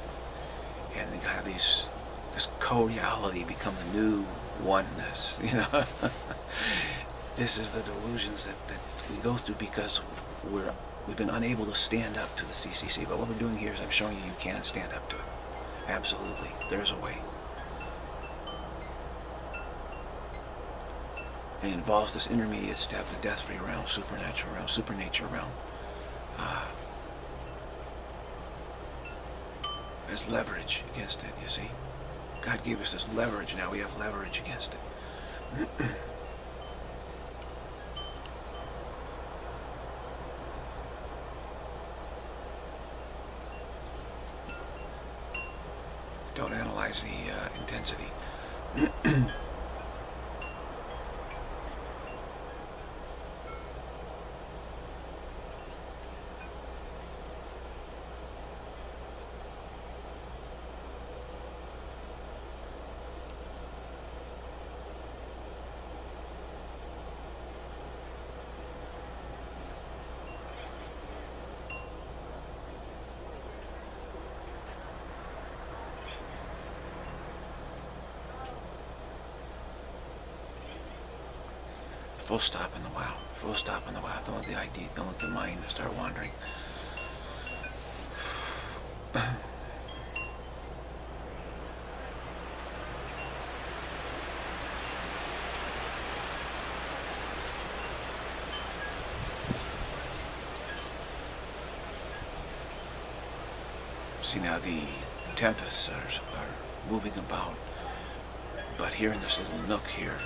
And they have these this co-reality become the new oneness, you know. this is the delusions that, that we go through because we're, we've been unable to stand up to the CCC. But what we're doing here is I'm showing you you can stand up to it. Absolutely. There's a way. It involves this intermediate step, the death-free realm, supernatural realm, supernature realm. Uh, leverage against it, you see. God gave us this leverage. Now we have leverage against it. Don't analyze the uh, intensity. Full stop in the wow. Full stop in the wild. Don't let the idea, don't let the mind start wandering. See now the tempests are, are moving about, but here in this little nook here,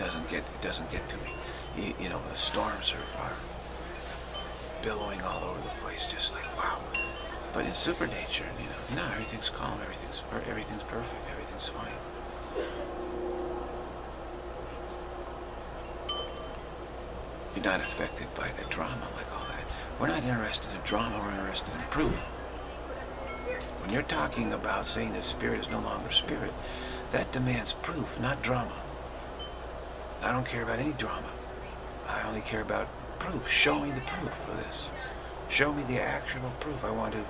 doesn't get it doesn't get to me. You, you know, the storms are, are billowing all over the place, just like wow. But in supernature, you know, no, everything's calm, everything's everything's perfect, everything's fine. You're not affected by the drama like all that. We're not interested in drama, we're interested in proof. When you're talking about saying that spirit is no longer spirit, that demands proof, not drama. I don't care about any drama. I only care about proof. Show me the proof of this. Show me the actual proof. I want to...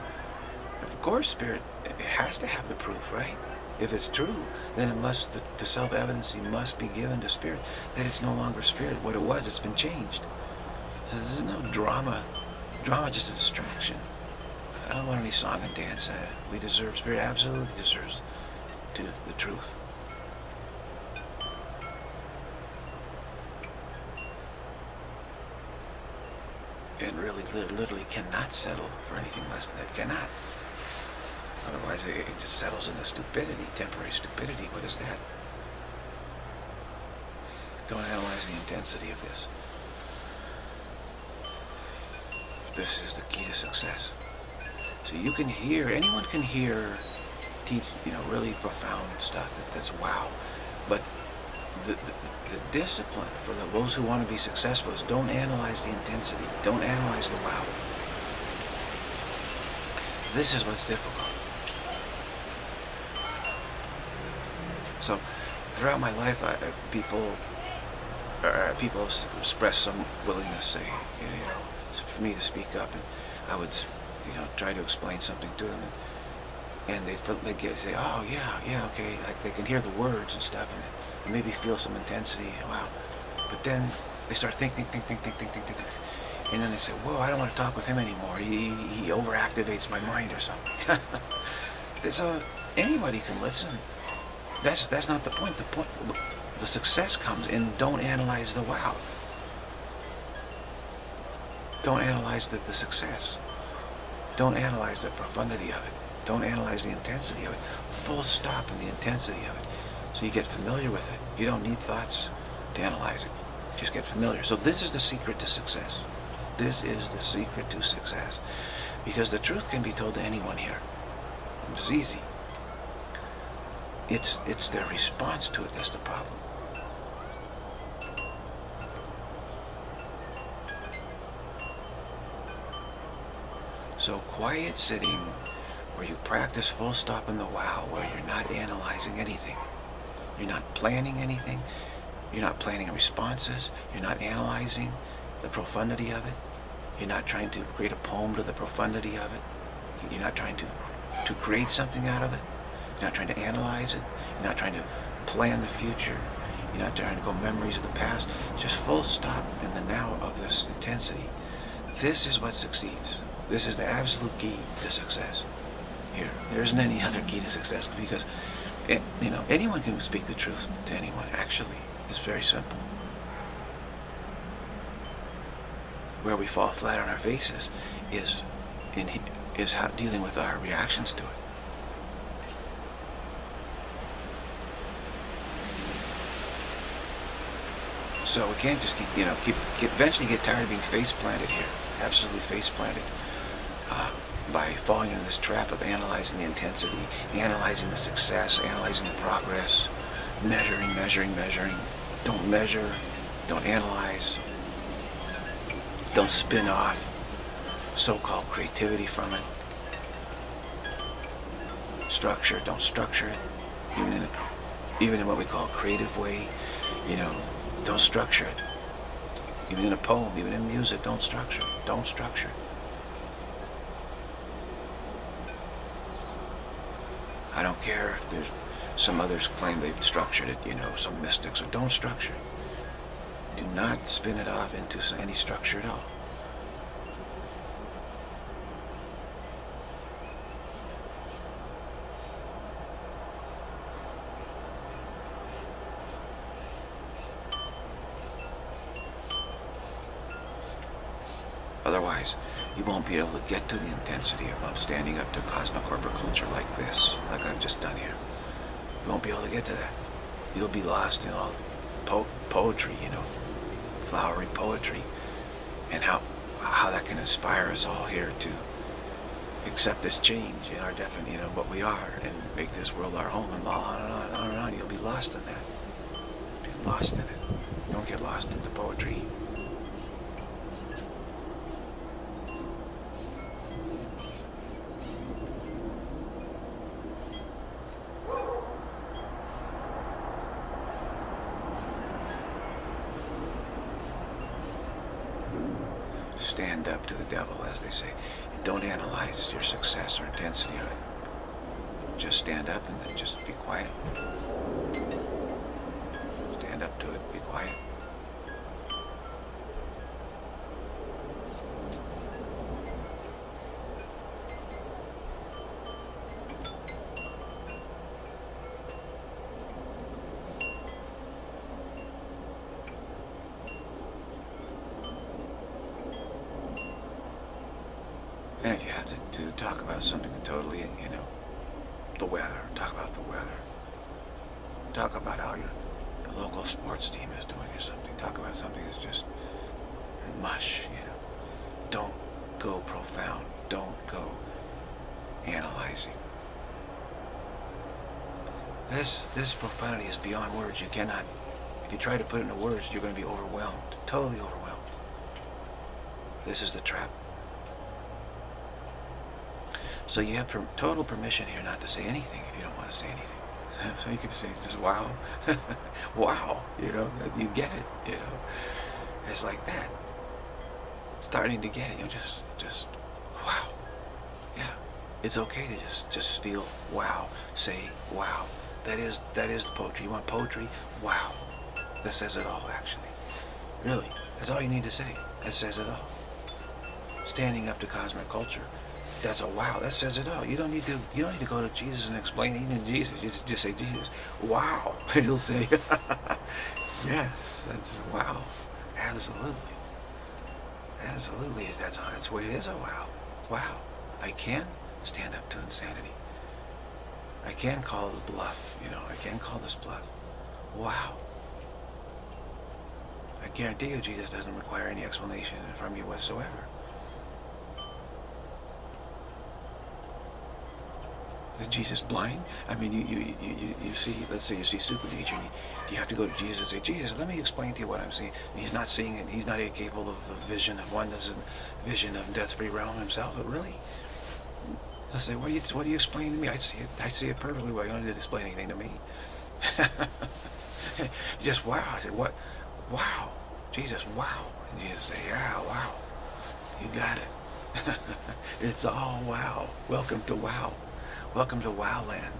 Of course, Spirit it has to have the proof, right? If it's true, then it must, the, the self-evidency must be given to Spirit that it's no longer Spirit. What it was, it's been changed. So there's no drama. Drama just a distraction. I don't want any song and dance. We deserve, Spirit absolutely deserves to the truth. Literally cannot settle for anything less than that. Cannot. Otherwise, it, it just settles into stupidity, temporary stupidity. What is that? Don't analyze the intensity of this. This is the key to success. So you can hear, anyone can hear, teach, you know, really profound stuff that, that's wow. But the, the, discipline for the, those who want to be successful is don't analyze the intensity. Don't analyze the wow. This is what's difficult. So throughout my life, I, people uh, people express some willingness, say, you know, for me to speak up, and I would, you know, try to explain something to them, and, and they they get say, oh yeah, yeah, okay, like they can hear the words and stuff, and maybe feel some intensity, wow, but then they start thinking, think, think, think, think, think, think, think, and then they say, whoa, I don't want to talk with him anymore. He he overactivates my mind or something. so anybody can listen. That's that's not the point. The point the success comes in don't analyze the wow. Don't analyze the, the success. Don't analyze the profundity of it. Don't analyze the intensity of it. Full stop in the intensity of it. So you get familiar with it. You don't need thoughts to analyze it. Just get familiar. So this is the secret to success. This is the secret to success. Because the truth can be told to anyone here. It's easy. It's, it's their response to it that's the problem. So quiet sitting where you practice full stop in the wow, where you're not analyzing anything. You're not planning anything. You're not planning responses. You're not analyzing the profundity of it. You're not trying to create a poem to the profundity of it. You're not trying to, to create something out of it. You're not trying to analyze it. You're not trying to plan the future. You're not trying to go memories of the past. Just full stop in the now of this intensity. This is what succeeds. This is the absolute key to success. Here, there isn't any other key to success because, you know, anyone can speak the truth to anyone. Actually, it's very simple. Where we fall flat on our faces is in is how dealing with our reactions to it. So we can't just keep, you know, keep, eventually get tired of being face planted here. Absolutely face planted uh, by falling into this trap of analyzing the intensity, analyzing the success, analyzing the progress, measuring, measuring, measuring. Don't measure, don't analyze, don't spin off so-called creativity from it. Structure, don't structure it, even in a, even in what we call creative way. You know, don't structure it. Even in a poem, even in music, don't structure it. Don't structure it. I don't care if there's some others claim they've structured it, you know, some mystics, or don't structure it. Do not spin it off into any structure at all. Otherwise, you won't be able to get to the intensity of love standing up to cosmic corporate culture like this, like I've just done here. You won't be able to get to that. You'll be lost in all po poetry, you know, flowery poetry, and how how that can inspire us all here to accept this change in our definite, you know, what we are, and make this world our home, and on and on and on and on. You'll be lost in that. Be lost in it. Don't get lost in the poetry. stand up to the devil, as they say. And don't analyze your success or intensity of it. Just stand up and then just be quiet. Stand up to it, be quiet. about something totally, you know, the weather. Talk about the weather. Talk about how your, your local sports team is doing or something. Talk about something that's just mush, you know. Don't go profound. Don't go analyzing. This profanity is beyond words. You cannot if you try to put it into words, you're going to be overwhelmed. Totally overwhelmed. This is the trap. So you have per total permission here not to say anything if you don't want to say anything. you can say just wow, wow, you know, you get it, you know. It's like that. Starting to get it, you just, just, wow. Yeah, it's okay to just, just feel wow, say wow. That is, that is the poetry. You want poetry? Wow. That says it all, actually. Really, that's all you need to say. That says it all. Standing up to cosmic culture that's a wow. That says it all. You don't need to. You don't need to go to Jesus and explain to Jesus. You just, just say Jesus. Wow. He'll say, yes. That's wow. Absolutely. Absolutely. That's that's the way it is. A wow. Wow. I can stand up to insanity. I can call it bluff. You know. I can call this bluff. Wow. I guarantee you, Jesus doesn't require any explanation from you whatsoever. Is Jesus blind? I mean, you, you, you, you see, let's say you see supernature, and you, you have to go to Jesus and say, Jesus, let me explain to you what I'm seeing. And he's not seeing it. He's not capable of the vision of oneness and vision of death-free realm himself. But really, I say, what are you, what are you explaining to me? I see it. I see it perfectly well. You don't need to explain anything to me. Just wow. I said, what? Wow. Jesus, wow. And Jesus say, yeah, wow. You got it. it's all wow. Welcome to wow. Welcome to Wowland.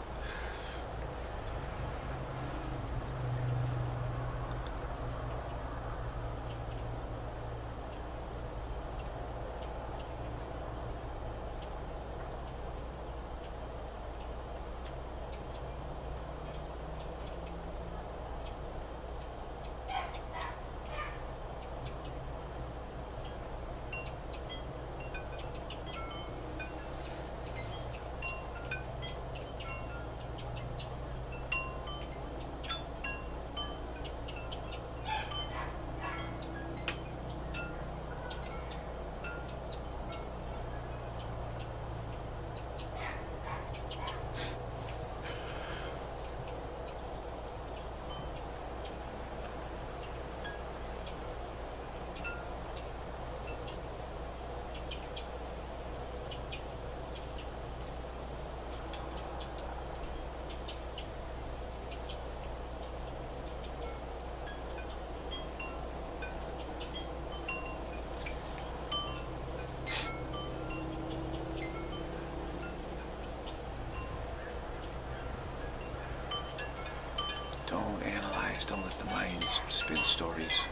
don't let the mind spin stories.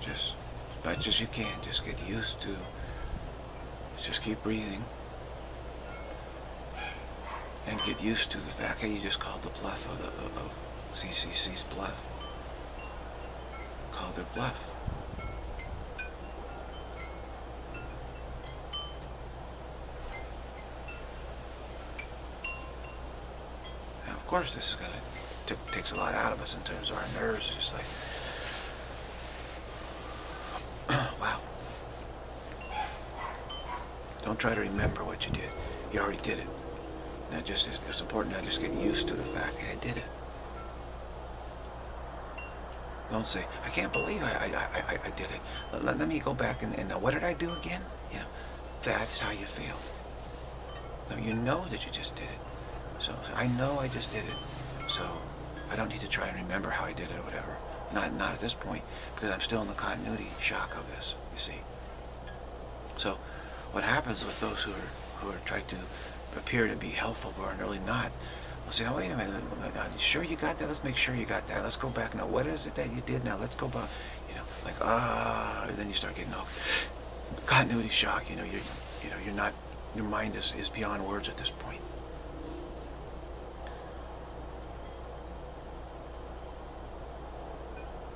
Just, as much as you can, just get used to, just keep breathing. And get used to the fact that you just called the bluff of, the, of CCC's bluff. Called their bluff. Now, of course, this is gonna takes a lot out of us in terms of our nerves. Just like, wow. Don't try to remember what you did. You already did it. Now, just it's important to just get used to the fact that I did it. Don't say, I can't believe I, I, I, I did it. Let, let, me go back and, and what did I do again? You know, that's how you feel. Now, you know that you just did it. So, I know I just did it. So I don't need to try and remember how I did it or whatever. Not, not at this point, because I'm still in the continuity shock of this, you see. So what happens with those who are, who are trying to appear to be helpful but are really not, We'll say, oh, wait a minute, you sure you got that? Let's make sure you got that. Let's go back now. What is it that you did now? Let's go back. You know, like, ah, and then you start getting all continuity shock. You know, you're, you know, you're not, your mind is, is beyond words at this point.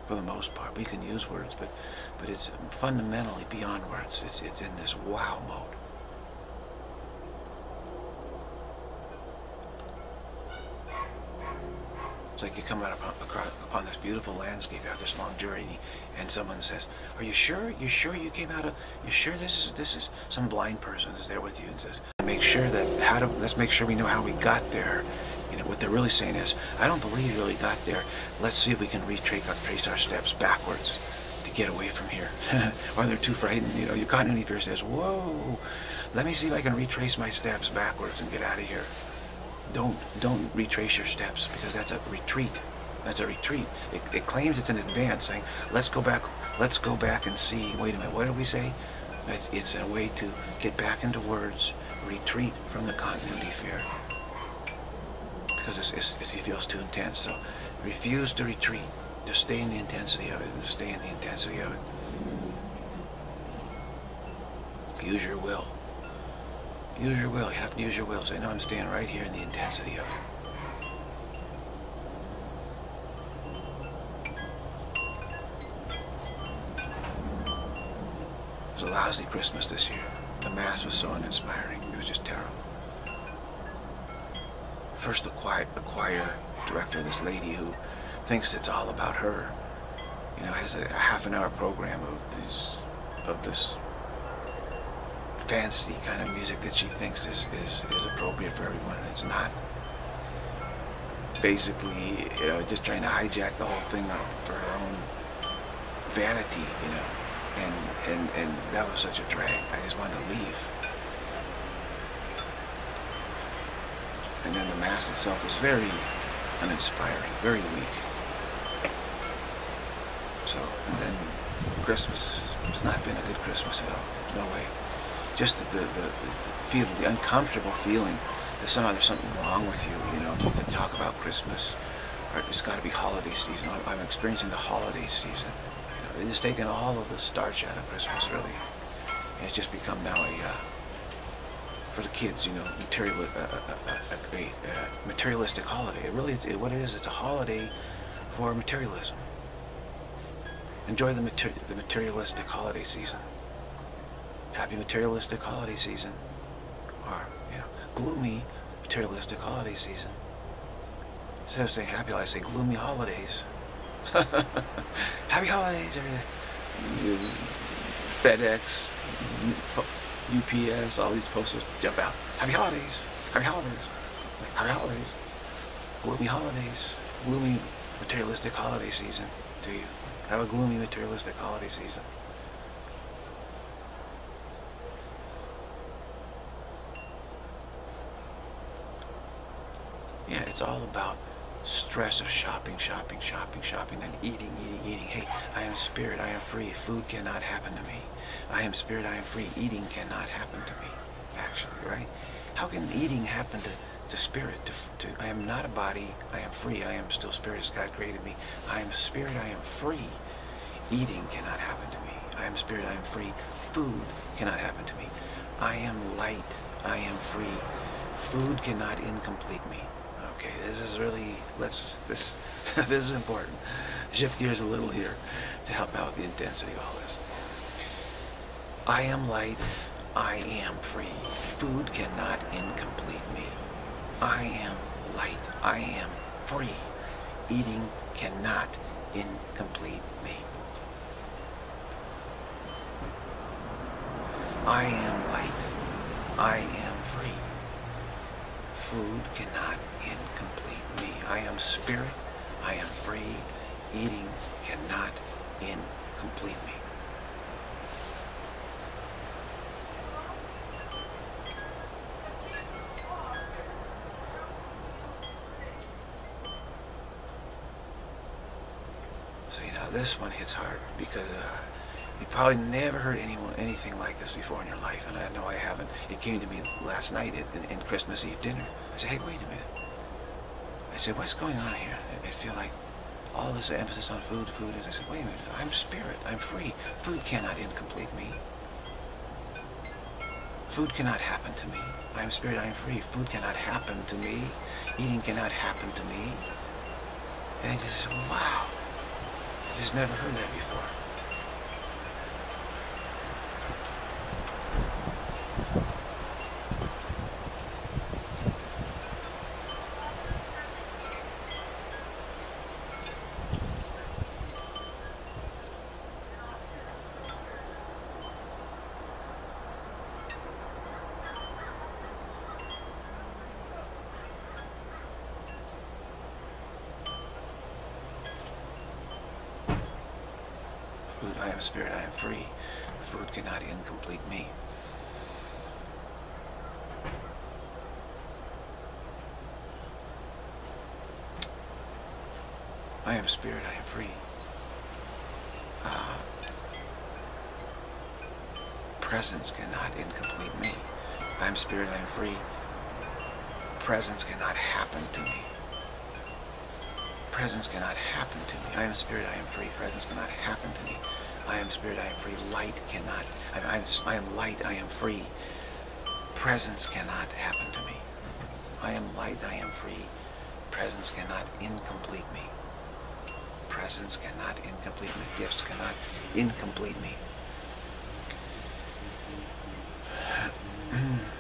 For the most part. We can use words, but but it's fundamentally beyond words. It's it's in this wow mode. It's like you come out upon, upon this beautiful landscape after this long journey, and someone says, "Are you sure? You sure you came out of? You sure this is this is?" Some blind person is there with you and says, "Make sure that how to let's make sure we know how we got there." What they're really saying is, "I don't believe you really got there. Let's see if we can retrace uh, trace our steps backwards to get away from here." or they're too frightened. You know, your continuity fear says, "Whoa, let me see if I can retrace my steps backwards and get out of here." don't don't retrace your steps because that's a retreat. That's a retreat. It, it, claims it's an advance, saying, "Let's go back. Let's go back and see." Wait a minute. What did we say? It's, it's a way to get back into words, retreat from the continuity fear because it's, it's, it feels too intense. So refuse to retreat. Just stay in the intensity of it. To stay in the intensity of it. Use your will. Use your will. You have to use your will. Say, no, I'm staying right here in the intensity of it. It was a lousy Christmas this year. The Mass was so uninspiring. It was just terrible. First, the choir, the choir director, this lady who thinks it's all about her, you know, has a, a half an hour program of these, of this fancy kind of music that she thinks is, is, is appropriate for everyone, it's not. Basically, you know, just trying to hijack the whole thing up for her own vanity, you know. And, and, and that was such a drag. I just wanted to leave. And then the mass itself was very uninspiring, very weak. So, and then Christmas has not been a good Christmas at all. No way just the, the, the, the feeling, the uncomfortable feeling that somehow there's something wrong with you, you know, to, talk about Christmas. Or it's got to be holiday season. I'm, experiencing the holiday season. You know, they're just taking all of the starch out of Christmas, really. And it's just become now a, uh, for the kids, you know, material, uh, uh, uh a, a, materialistic holiday. It really, it, what it is, it's a holiday for materialism. Enjoy the, mater the materialistic holiday season happy materialistic holiday season. Or, you know, gloomy materialistic holiday season. Instead of saying happy, I say gloomy holidays. happy holidays. FedEx, UPS, all these posters jump out. Happy holidays. Happy holidays. Happy holidays. Gloomy holidays. Gloomy materialistic holiday season. Do you? Have a gloomy materialistic holiday season. Yeah, it's all about stress of shopping, shopping, shopping, shopping, then eating, eating, eating. Hey, I am spirit, I am free. Food cannot happen to me. I am spirit, I am free. Eating cannot happen to me, actually, right? How can eating happen to, to spirit? To, to, I am not a body, I am free. I am still spirit as God created me. I am spirit, I am free. Eating cannot happen to me. I am spirit, I am free. Food cannot happen to me. I am light, I am free. Food cannot incomplete me okay, this is really, let's, this, this is important. Shift gears a little here to help out with the intensity of all this. I am light, I am free. Food cannot incomplete me. I am light, I am free. Eating cannot incomplete me. I am light, I am free. Food cannot incomplete me. I am spirit. I am free. Eating cannot incomplete me. See, now this one hits hard because uh, you probably never heard anyone anything like this before in your life, and I know I haven't. It came to me last night in, in Christmas Eve dinner. I said, hey, wait a minute. I said, what's going on here? I feel like all this emphasis on food, food, and I said, wait a minute, I'm spirit, I'm free. Food cannot incomplete me. Food cannot happen to me. I am spirit, I am free. Food cannot happen to me. Eating cannot happen to me. And I just said, wow. Just never heard that before. Food, I am spirit, I am free. Food cannot incomplete me. I am spirit, I am free. Uh, presence cannot incomplete me. I am spirit, I am free. Presence cannot happen to me. Presence cannot happen to me. I am spirit, I am free. Presence cannot happen to me. I am spirit, I am free. Light cannot. I am, I am light, I am free. Presence cannot happen to me. I am light, I am free. Presence cannot incomplete me. Presence cannot incomplete me. Gifts cannot incomplete me.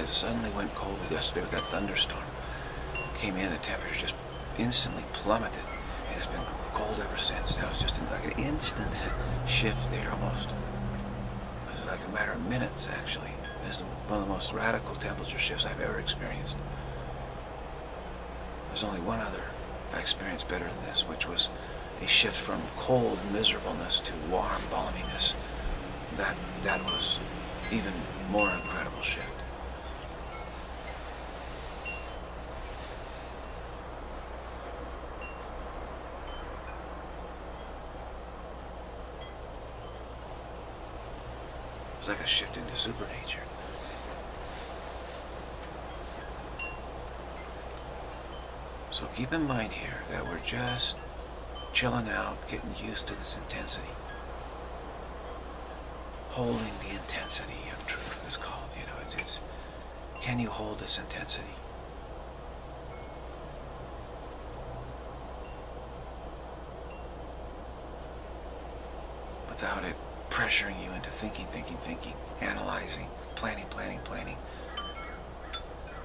It suddenly went cold yesterday with that thunderstorm. Came in, the temperature just instantly plummeted. And it's been cold ever since. That was just like an instant shift there almost. It was like a matter of minutes, actually. It's one of the most radical temperature shifts I've ever experienced. There's only one other I experienced better than this, which was a shift from cold miserableness to warm balminess. That, that was even more incredible shift. It's like a shift into supernature. So keep in mind here that we're just chilling out, getting used to this intensity. Holding the intensity of truth is called, you know, it's, it's can you hold this intensity? Without it pressuring you into thinking, thinking, thinking, analyzing, planning, planning, planning,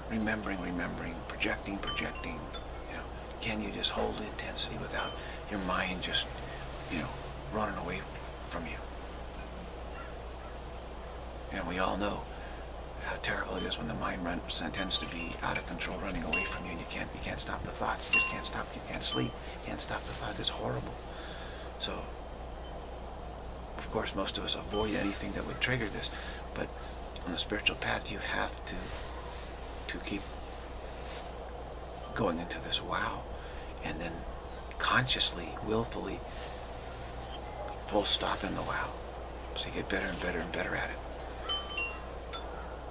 remembering, remembering, projecting, projecting. You know, can you just hold the intensity without your mind just, you know, running away from you? And we all know how terrible it is when the mind tends to be out of control, running away from you, and you can't you can't stop the thought. You just can't stop. You can't sleep. You can't stop the thought. It's horrible. So course, most of us avoid anything that would trigger this, but on the spiritual path, you have to to keep going into this wow, and then consciously, willfully, full stop in the wow. So you get better and better and better at it.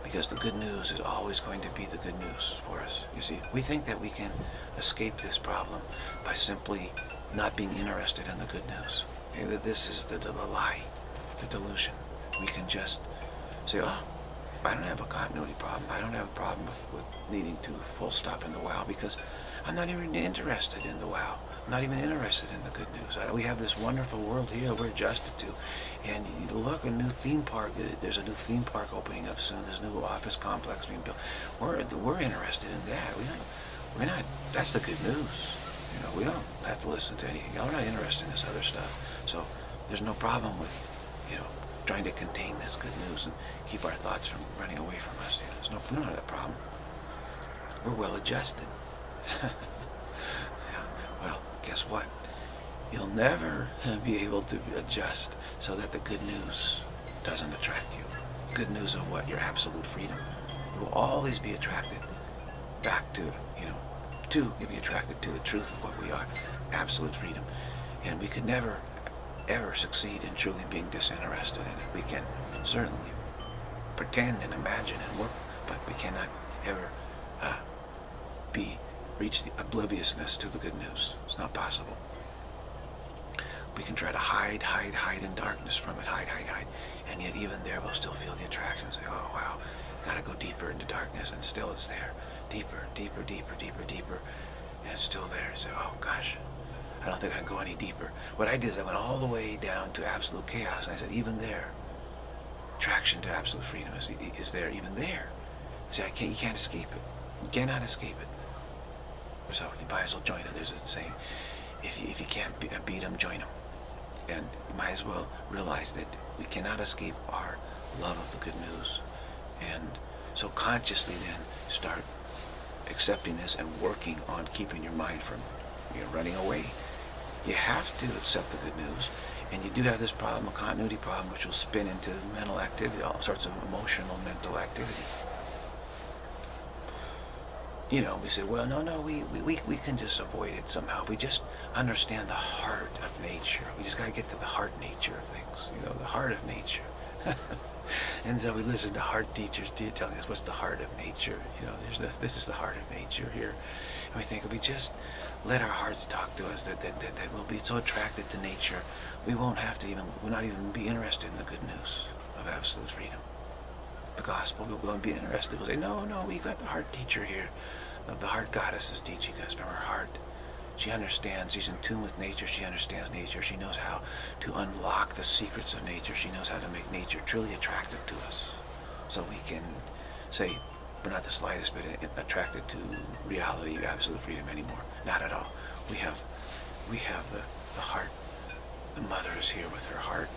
Because the good news is always going to be the good news for us. You see, we think that we can escape this problem by simply not being interested in the good news. This is the, the lie, the delusion. We can just say, oh, I don't have a continuity problem. I don't have a problem with, with needing to full stop in the wow because I'm not even interested in the wow. I'm not even interested in the good news. I, we have this wonderful world here we're adjusted to. And look, a new theme park, uh, there's a new theme park opening up soon. There's a new office complex being built. We're, we're interested in that. We don't, we're not, that's the good news. You know, we don't have to listen to anything. We're not interested in this other stuff. So there's no problem with, trying to contain this good news and keep our thoughts from running away from us. You know, there's no, we don't have that problem. We're well adjusted. well, guess what? You'll never be able to adjust so that the good news doesn't attract you. Good news of what? Your absolute freedom. You will always be attracted back to, you know, to, you'll be attracted to the truth of what we are. Absolute freedom. And we could never, ever succeed in truly being disinterested in it. We can certainly pretend and imagine and work, but we cannot ever uh, be reach the obliviousness to the good news. It's not possible. We can try to hide, hide, hide in darkness from it, hide, hide, hide. And yet even there we'll still feel the attraction. Say, oh wow, gotta go deeper into darkness and still it's there. Deeper, deeper, deeper, deeper, deeper. And it's still there. Say, oh gosh, I don't think I can go any deeper. What I did is I went all the way down to absolute chaos. And I said, even there, attraction to absolute freedom is, is there, even there. See, I can't, you can't escape it. You cannot escape it. So you might as well join it. There's a saying, if you, if you can't beat them, join them. And you might as well realize that we cannot escape our love of the good news. And so consciously then start accepting this and working on keeping your mind from you know, running away. You have to accept the good news. And you do have this problem, a continuity problem, which will spin into mental activity, all sorts of emotional mental activity you know, we say, well, no, no, we, we, we can just avoid it somehow. If we just understand the heart of nature. We just got to get to the heart nature of things, you know, the heart of nature. and so we listen to heart teachers telling us what's the heart of nature. You know, there's the, this is the heart of nature here. And we think if we just let our hearts talk to us, that, that, that, that we'll be so attracted to nature, we won't have to even, we'll not even be interested in the good news of absolute freedom. The gospel, we won't be interested. We'll say, no, no, we've got the heart teacher here uh, the heart goddess is teaching us from her heart. She understands, she's in tune with nature, she understands nature, she knows how to unlock the secrets of nature, she knows how to make nature truly attractive to us. So we can say, we're not the slightest bit eh, attracted to reality, absolute freedom anymore. Not at all. We have, we have the, the heart. The mother is here with her heart,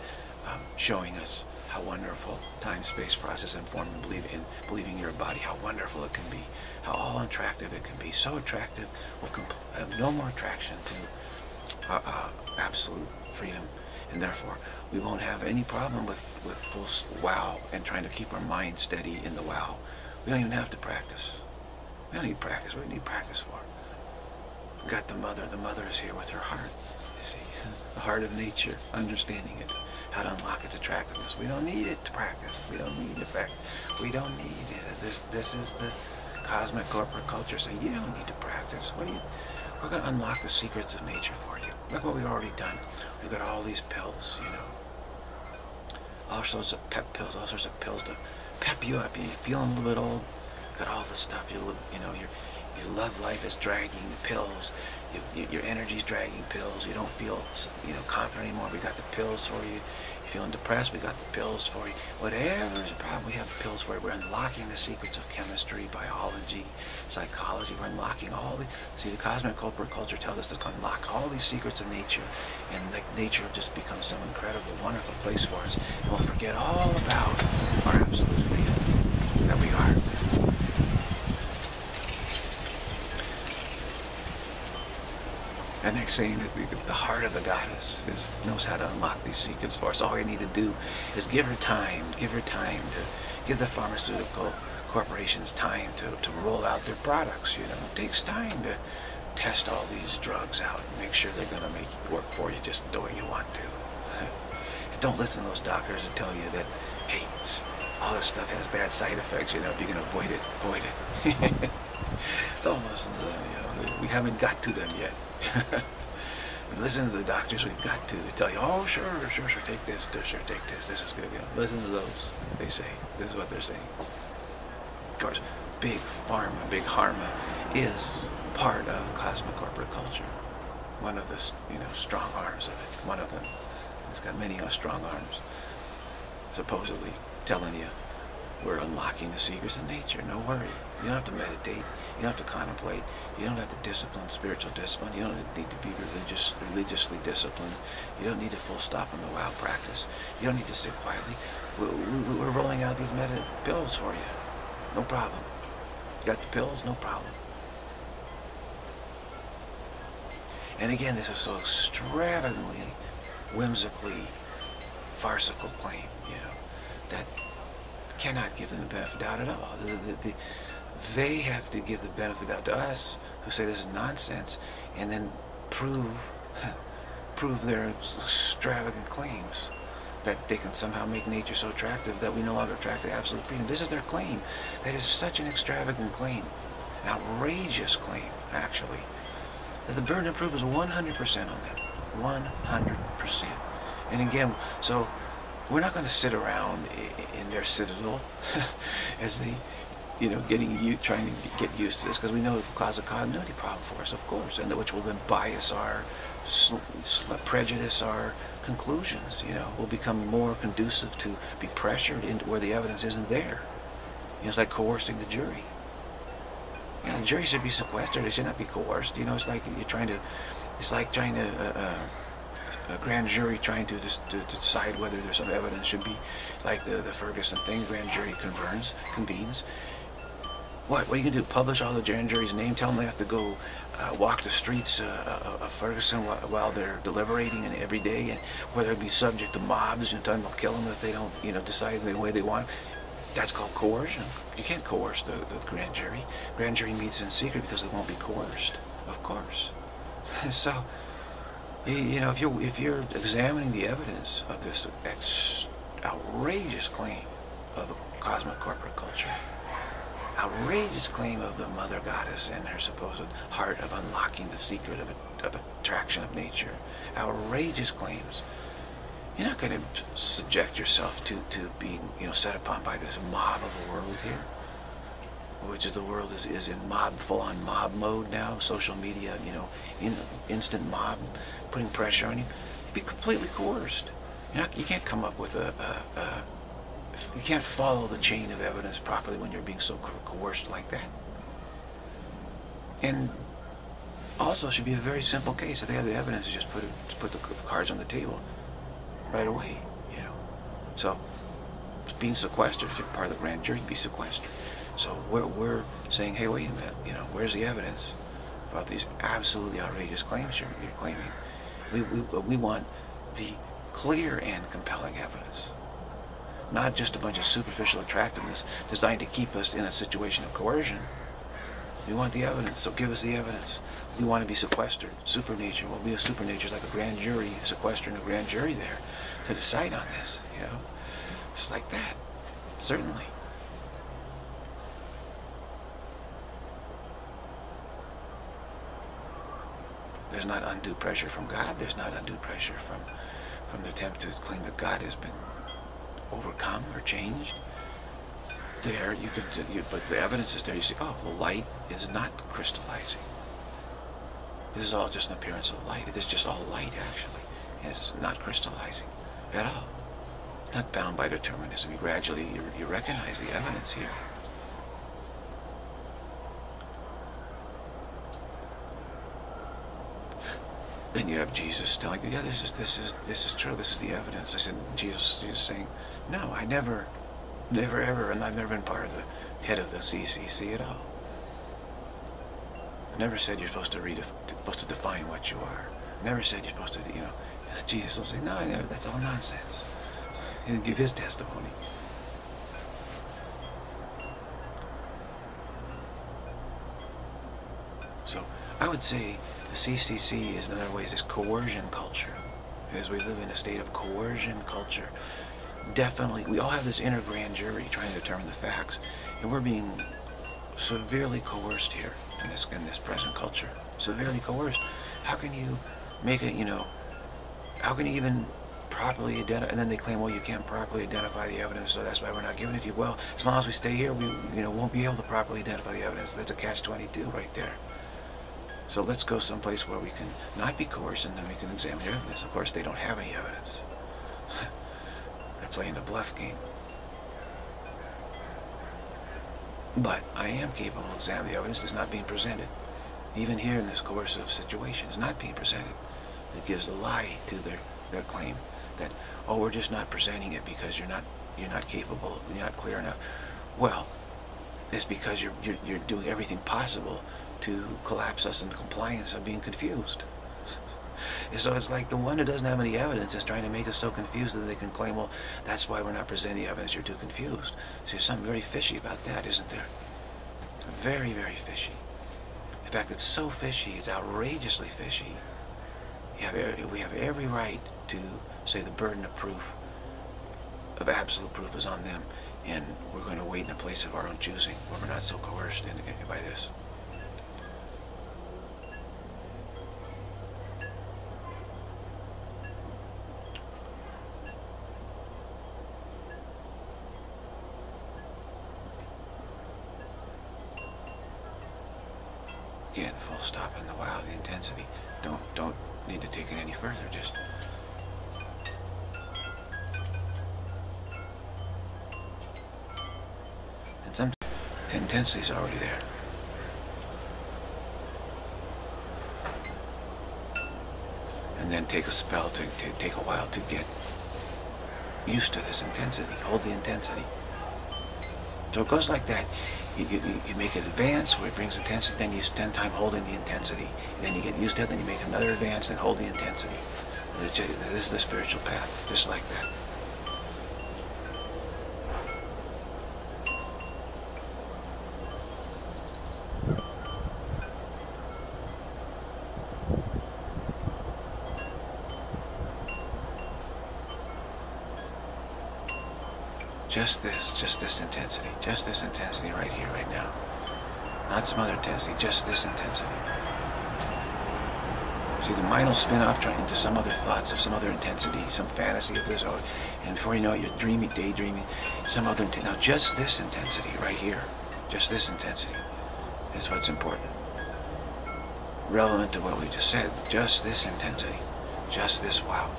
um, showing us how wonderful time-space process and form and believe in believing your body, how wonderful it can be, how all attractive it can be. So attractive, will have no more attraction to uh, uh, absolute freedom. And therefore, we won't have any problem with, with full wow and trying to keep our mind steady in the wow. We don't even have to practice. We don't need practice. We need practice for? We got the mother. The mother is here with her heart. You see, the heart of nature, understanding it how to unlock its attractiveness. We don't need it to practice. We don't need effect. We don't need it. This this is the cosmic corporate culture So you don't need to practice. What do you? We're going to unlock the secrets of nature for you. Look what we've already done. We've got all these pills, you know, all sorts of pep pills, all sorts of pills to pep you up. You're feeling a little bit old. Got all the stuff you look, you know, your your love life is dragging pills. You, you, your energy's dragging pills. You don't feel, you know, confident anymore. We got the pills for you. You're feeling depressed. We got the pills for you. Whatever is a problem, we have the pills for you. We're unlocking the secrets of chemistry, biology, psychology. We're unlocking all the. See, the cosmic culture tells us to unlock all these secrets of nature, and like nature just become some incredible, wonderful place for us, and we'll forget all about our absolute freedom that we are. And they're saying that the heart of the goddess is, knows how to unlock these secrets for us. All you need to do is give her time, give her time to give the pharmaceutical corporations time to, to roll out their products. You know, it takes time to test all these drugs out and make sure they're going to make it work for you just the way you want to. Don't listen to those doctors that tell you that, hey, all this stuff has bad side effects. You know, if you can avoid it, avoid it. Don't listen to them. You know, we haven't got to them yet. Listen to the doctors we've got to tell you, oh, sure, sure, sure, take this, sure, take this, this is good. You know, listen to those, they say. This is what they're saying. Of course, big pharma, big pharma is part of cosmic corporate culture. One of the, you know, strong arms of it. One of them. It's got many strong arms, supposedly telling you we're unlocking the secrets of nature. No worry. You don't have to meditate. You don't have to contemplate. You don't have to discipline, spiritual discipline. You don't need to be religious, religiously disciplined. You don't need to full stop on the wow practice. You don't need to sit quietly. We're, rolling out these meta pills for you. No problem. You got the pills? No problem. And again, this is so extravagantly, whimsically, farcical claim, you know, that cannot give them the benefit of doubt at all. The, the, the, they have to give the benefit out to us who say this is nonsense and then prove prove their extravagant claims that they can somehow make nature so attractive that we no longer attract to absolute freedom. This is their claim. That is such an extravagant claim. an outrageous claim, actually, that the burden of proof is 100% on them. 100%. And again, so we're not going to sit around in their citadel as they, you know, getting you trying to get used to this because we know it will cause a continuity problem for us, of course, and which will then bias our prejudice our conclusions. You know, will become more conducive to be pressured into where the evidence isn't there. You know, it's like coercing the jury. You know, the jury should be sequestered. It should not be coerced. You know, it's like you're trying to, it's like trying to. Uh, uh, a grand jury trying to, to, to, decide whether there's some evidence should be like the, the Ferguson thing, grand jury convenes, convenes. What, what are you to do? Publish all the grand jury's name? Tell them they have to go uh, walk the streets uh, uh of Ferguson while, they're deliberating and every day, and whether it be subject to mobs, telling them they'll kill them if they don't, you know, decide the way they want. That's called coercion. You can't coerce the, the grand jury. Grand jury meets in secret because they won't be coerced, of course. so, you know, if you're if you're examining the evidence of this outrageous claim of the cosmic corporate culture, outrageous claim of the mother goddess and her supposed heart of unlocking the secret of, of attraction of nature, outrageous claims. You're not going to subject yourself to, to being, you know, set upon by this mob of a world here which is the world is, is in mob, full-on mob mode now, social media, you know, in, instant mob, putting pressure on you, you'd be completely coerced. Not, you can't come up with a, a, a, you can't follow the chain of evidence properly when you're being so coerced like that. And also it should be a very simple case. If they have the evidence, just put it, just put the cards on the table right away, you know. So being sequestered, if you're part of the grand jury, be sequestered. So we're, we're saying, hey, wait a minute, you know, where's the evidence about these absolutely outrageous claims you're, you're claiming? We, we, we want the clear and compelling evidence, not just a bunch of superficial attractiveness designed to keep us in a situation of coercion. We want the evidence, so give us the evidence. We want to be sequestered. Supernature will be a supernature like a grand jury, sequestering a grand jury there to decide on this, you know? It's like that, certainly. There's not undue pressure from God. There's not undue pressure from, from the attempt to claim that God has been overcome or changed. There, you could, you, but the evidence is there. You see, oh, the light is not crystallizing. This is all just an appearance of light. It is just all light, actually. It's not crystallizing at all. It's not bound by determinism. You gradually, you, you recognize the evidence here. Then you have Jesus telling you, yeah, this is this is this is true. This is the evidence. I said, Jesus, is saying, no, I never, never ever, and I've never been part of the head of the CCC at all. I never said you're supposed to read, supposed to define what you are. I never said you're supposed to, you know. Jesus will say, no, I never. That's all nonsense. He'll give his testimony. So I would say the CCC is in other ways this coercion culture. because we live in a state of coercion culture. Definitely, we all have this inner grand jury trying to determine the facts. And we're being severely coerced here in this, in this present culture. Severely coerced. How can you make it, you know, how can you even properly identify, and then they claim, well, you can't properly identify the evidence, so that's why we're not giving it to you. Well, as long as we stay here, we, you know, won't be able to properly identify the evidence. That's a catch-22 right there. So let's go someplace where we can not be coerced and then we can examine the evidence. Of course, they don't have any evidence. Playing the bluff game. But I am capable of examining the evidence that's not being presented. Even here in this course of situations, not being presented. It gives a lie to their, their claim that, oh, we're just not presenting it because you're not, you're not capable, you're not clear enough. Well, it's because you're, you're, you're doing everything possible to collapse us into compliance of being confused. So it's like the one who doesn't have any evidence is trying to make us so confused that they can claim, well, that's why we're not presenting the evidence, you're too confused. So there's something very fishy about that, isn't there? Very, very fishy. In fact, it's so fishy, it's outrageously fishy. Have, we have every right to say the burden of proof, of absolute proof is on them, and we're going to wait in a place of our own choosing, where we're not so coerced in, by this. Again, full stop in the wow, the intensity. Don't don't need to take it any further. Just and sometimes the intensity is already there. And then take a spell to, to take a while to get used to this intensity. Hold the intensity. So it goes like that. You, you, you make an advance where it brings intensity, then you spend time holding the intensity. And then you get used to it, then you make another advance, then hold the intensity. This is the spiritual path, just like that. Just this, just this intensity, just this intensity right here, right now. Not some other intensity, just this intensity. See, the mind will spin off into some other thoughts of some other intensity, some fantasy of this, oh, and before you know it, you're dreaming, daydreaming, some other intensity. Now, just this intensity right here, just this intensity is what's important. Relevant to what we just said, just this intensity, just this wow.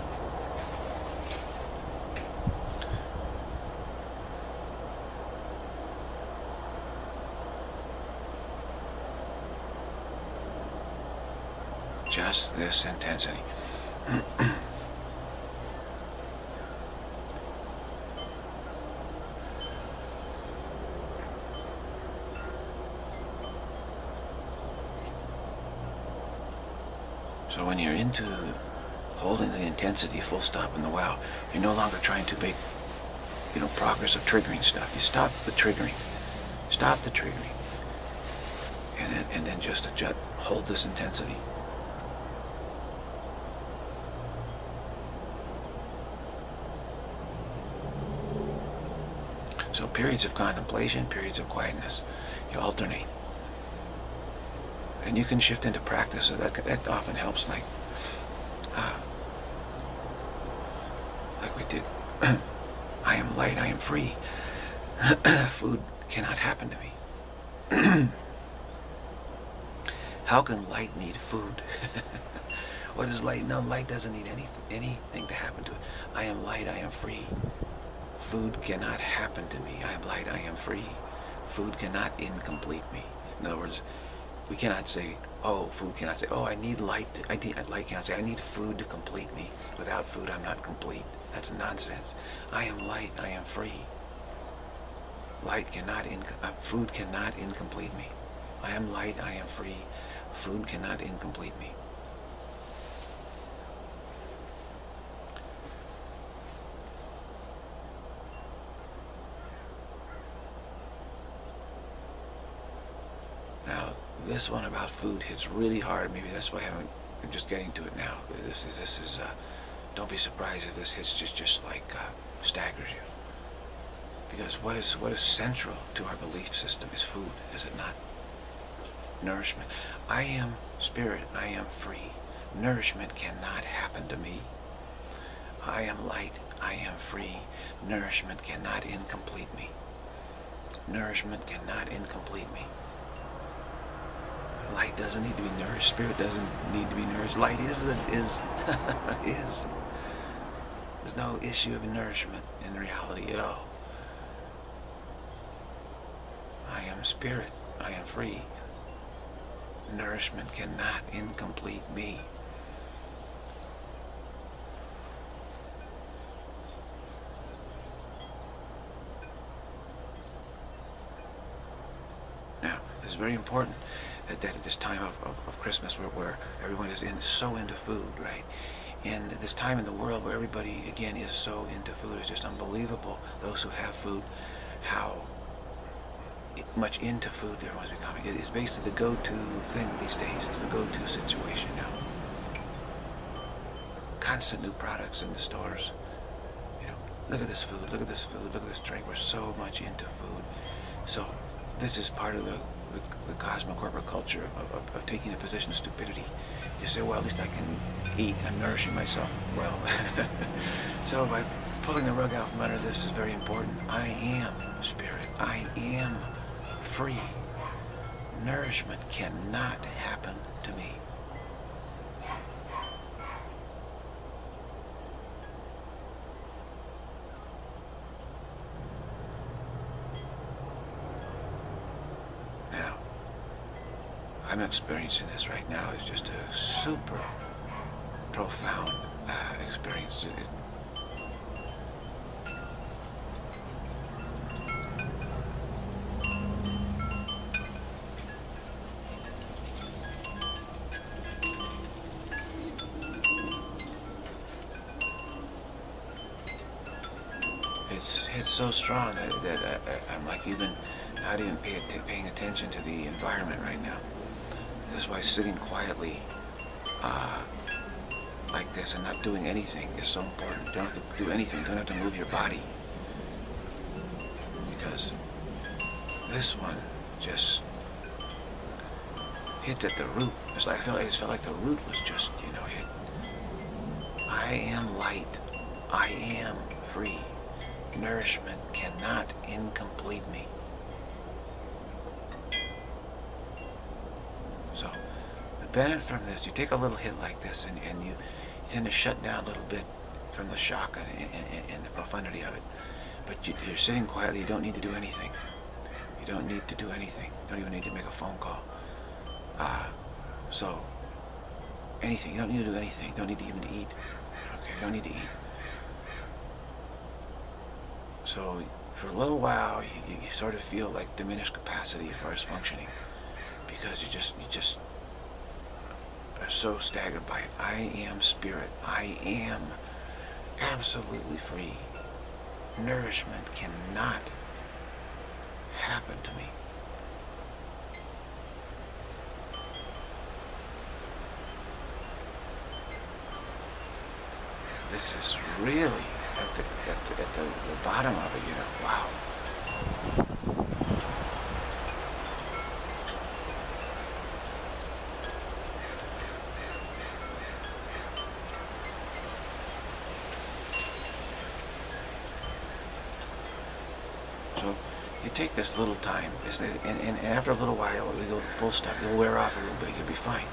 just this intensity. so when you're into holding the intensity full stop in the wow, you're no longer trying to make, you know, progress of triggering stuff. You stop the triggering. Stop the triggering. And then, and then just adjust, hold this intensity. So periods of contemplation, periods of quietness, you alternate. And you can shift into practice, so that, that often helps, like, uh, like we did. I am light, I am free. Food cannot happen to me. How can light need food? what is light? No, light doesn't need anything, anything to happen to it. I am light, I am free. Food cannot happen to me. I am light, I am free. Food cannot incomplete me. In other words, we cannot say, oh, food cannot say, oh, I need light. I need light cannot say, I need food to complete me. Without food, I'm not complete. That's nonsense. I am light, I am free. Light cannot, in, uh, food cannot incomplete me. I am light, I am free. Food cannot incomplete me. This one about food hits really hard. Maybe that's why I haven't, I'm just getting to it now. This is, this is, uh, don't be surprised if this hits just, just like, uh, staggers you. Because what is, what is central to our belief system is food, is it not? Nourishment. I am spirit, I am free. Nourishment cannot happen to me. I am light, I am free. Nourishment cannot incomplete me. Nourishment cannot incomplete me. Light doesn't need to be nourished. Spirit doesn't need to be nourished. Light is is is. There's no issue of nourishment in reality at all. I am spirit. I am free. Nourishment cannot incomplete me. Now, it's very important that, that at this time of, of, of Christmas where, where everyone is in, so into food, right? And this time in the world where everybody, again, is so into food, it's just unbelievable, those who have food, how much into food everyone's becoming. It's basically the go-to thing these days. It's the go-to situation now. Constant new products in the stores. You know, look at this food, look at this food, look at this drink. We're so much into food. So this is part of the the, the cosmic corporate culture of, of, of, taking a position of stupidity. You say, well, at least I can eat. I'm nourishing myself well. so by pulling the rug out from under this is very important. I am spirit. I am free. nourishment cannot happen to me. Now, I'm experiencing this right now. It's just a super profound uh, experience. It, it's it's so strong that, that I, am like even not even pay, paying attention to the environment right now. That's why sitting quietly uh, like this and not doing anything is so important. You don't have to do anything. You don't have to move your body. Because this one just hits at the root. It's like I felt like it felt like the root was just, you know, hit. I am light. I am free. Nourishment cannot incomplete me. So benefit from this, you take a little hit like this and, and you, tend to shut down a little bit from the shock and, and, and the profundity of it. But you, are sitting quietly, you don't need to do anything. You don't need to do anything. You don't even need to make a phone call. Uh, so, anything. You don't need to do anything. You don't need to even to eat. Okay, you don't need to eat. So, for a little while, you, you sort of feel like diminished capacity as far as functioning. Because you just, you just are so staggered by. I am spirit. I am absolutely free. Nourishment cannot happen to me. This is really at the, at the, at the, the bottom of it, you know, wow. Take this little time, and, and, after a little while, you'll full stop. You'll wear off a little bit. You'll be fine.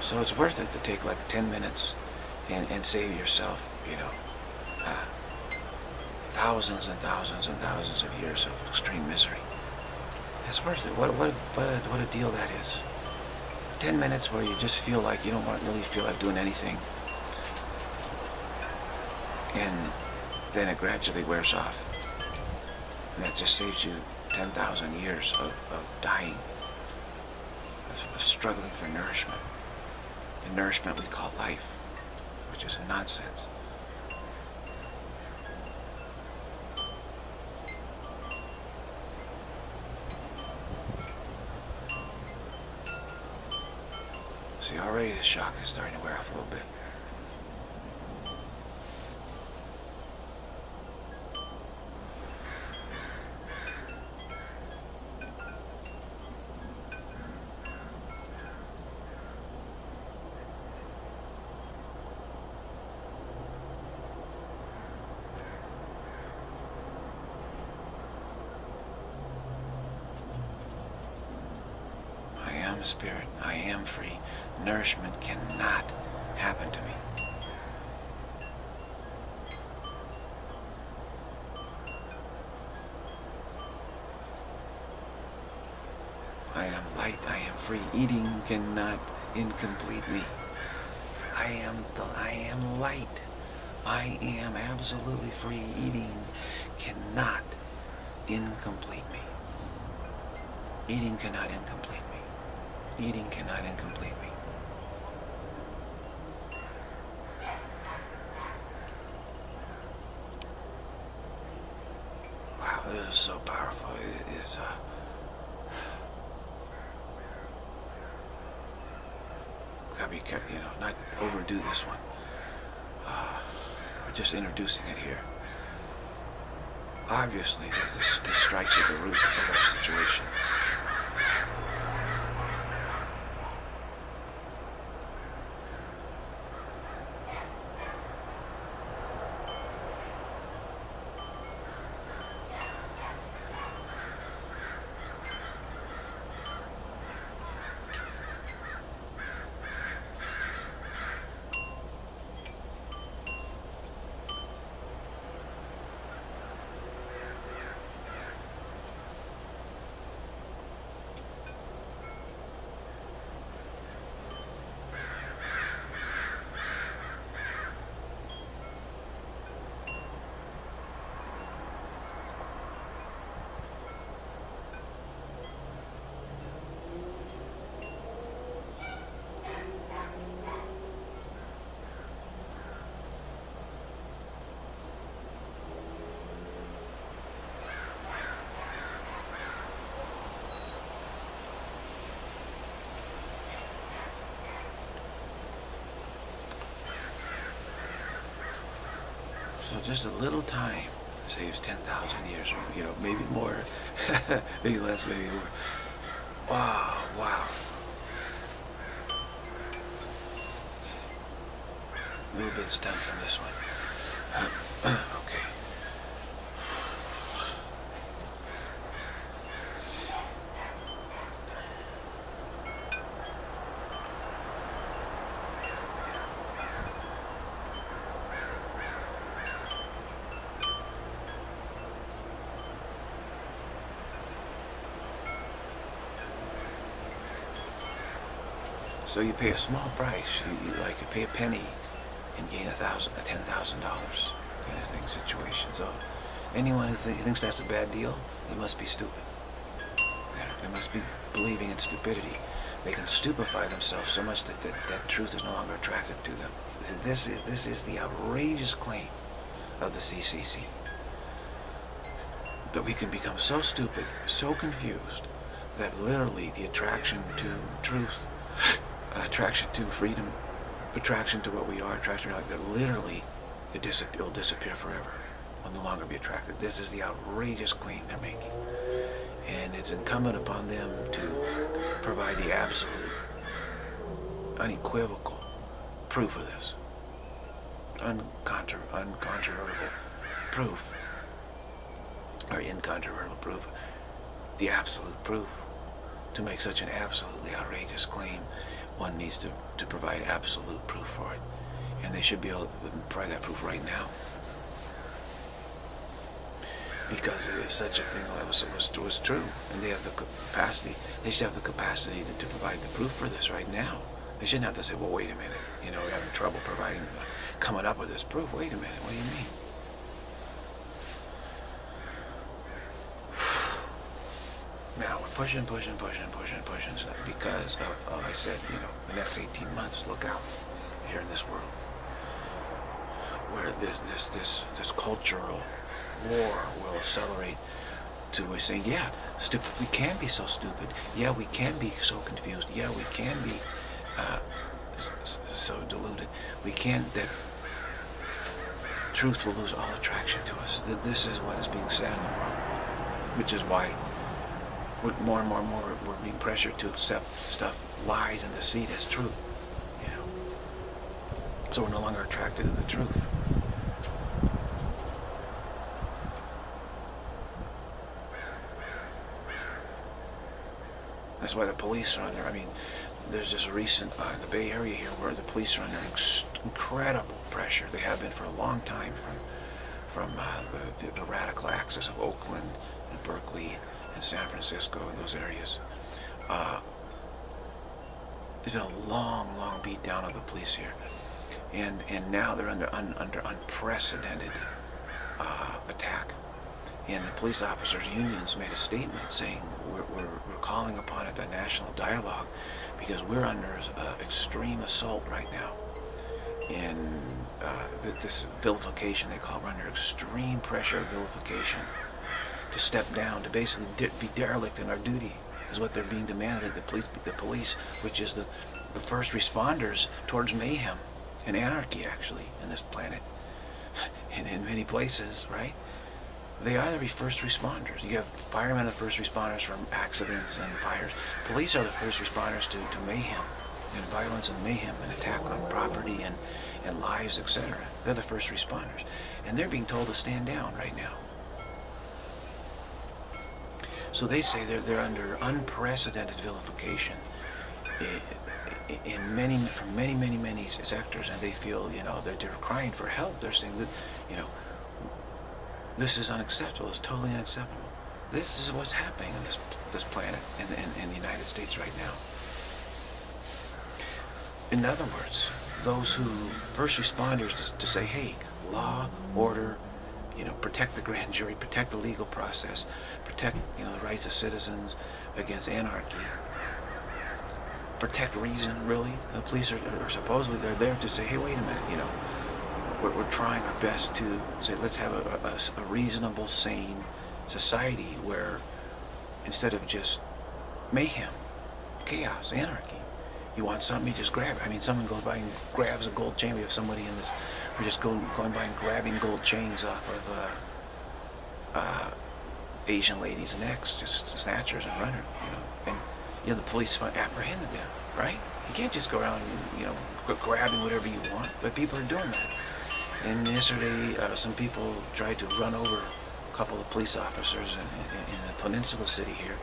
So it's worth it to take like 10 minutes and, and save yourself, you know, uh, thousands and thousands and thousands of years of extreme misery. It's worth it. What, what, what, a, what a deal that is. 10 minutes where you just feel like you don't want, really feel like doing anything. And then it gradually wears off. And that just saves you 10,000 years of, of dying, of, of struggling for nourishment. The nourishment we call life, which is nonsense. See, already the shock is starting to wear off a little bit. spirit. I am free. Nourishment cannot happen to me. I am light. I am free. Eating cannot incomplete me. I am the, I am light. I am absolutely free. Eating cannot incomplete me. Eating cannot incomplete me. Eating cannot incomplete me. Wow, this is so powerful. It is, uh, gotta be careful, you know, not overdo this one. Uh, we're just introducing it here. Obviously, this, this strikes at the root of our situation. Just a little time saves 10,000 years, or, you know, maybe more, maybe less, maybe more. Wow, wow. A little bit stunned from this one. So you pay a small price. You, you like you pay a penny and gain a thousand, a ten thousand dollars kind of thing situation. So anyone who th thinks that's a bad deal, they must be stupid. They must be believing in stupidity. They can stupefy themselves so much that, that that truth is no longer attractive to them. This is this is the outrageous claim of the CCC that we can become so stupid, so confused that literally the attraction to truth attraction to freedom, attraction to what we are, attraction to like that literally it disappear, will disappear forever. Will no longer be attracted. This is the outrageous claim they're making. And it's incumbent upon them to provide the absolute, unequivocal proof of this. Uncontra uncontrovertible proof, or incontrovertible proof, the absolute proof to make such an absolutely outrageous claim one needs to, to provide absolute proof for it. And they should be able to provide that proof right now. Because if such a thing was, was, was true, and they have the capacity, they should have the capacity to, to provide the proof for this right now. They shouldn't have to say, well, wait a minute, you know, we're having trouble providing, coming up with this proof. Wait a minute, what do you mean? Now we're pushing, pushing, pushing, pushing, pushing because of, of, I said, you know, the next 18 months, look out here in this world where this, this, this, this cultural war will accelerate to we're saying, yeah, stupid, we can be so stupid. Yeah, we can be so confused. Yeah, we can be uh, so deluded. We can, that truth will lose all attraction to us. This is what is being said in the world, which is why more and more and more we're being pressured to accept stuff, lies and deceit as true. You know? So we're no longer attracted to the truth. That's why the police are under, I mean, there's this recent, uh, in the Bay Area here, where the police are under incredible pressure. They have been for a long time from, from uh, the, the, the radical axis of Oakland and Berkeley in San Francisco those areas. Uh, there's been a long, long beat down of the police here. And, and now they're under, un, under unprecedented uh, attack. And the police officers' unions made a statement saying we're, we're, we're calling upon a, a, national dialogue because we're under uh, extreme assault right now. And uh, this vilification they call it, we're under extreme pressure of vilification to step down, to basically de be derelict in our duty, is what they're being demanded. The police, the police, which is the, the first responders towards mayhem and anarchy, actually, in this planet, and in many places, right? They are the first responders. You have firemen, the first responders from accidents and fires. Police are the first responders to, to mayhem and violence and mayhem and attack on property and, and lives, etc. They're the first responders. And they're being told to stand down right now. So they say they're, they're under unprecedented vilification in many, from many, many, many sectors, and they feel, you know, that they're crying for help. They're saying that, you know, this is unacceptable. It's totally unacceptable. This is what's happening on this this planet in, in, in the United States right now. In other words, those who first responders to, to say, hey, law, order, you know, protect the grand jury, protect the legal process, protect, you know, the rights of citizens against anarchy. Protect reason, really. The police are, are supposedly, they're there to say, hey, wait a minute, you know, we're, we're trying our best to say, let's have a, a, a reasonable, sane society where instead of just mayhem, chaos, anarchy, you want something, you just grab it. I mean, someone goes by and grabs a gold chain. We have somebody in this or just going going by and grabbing gold chains off of uh, uh, Asian ladies' necks, just snatchers and runners, you know. And you know the police apprehended them, right? You can't just go around, you know, grabbing whatever you want, but people are doing that. And yesterday, uh, some people tried to run over a couple of police officers in, in, in a peninsula city here.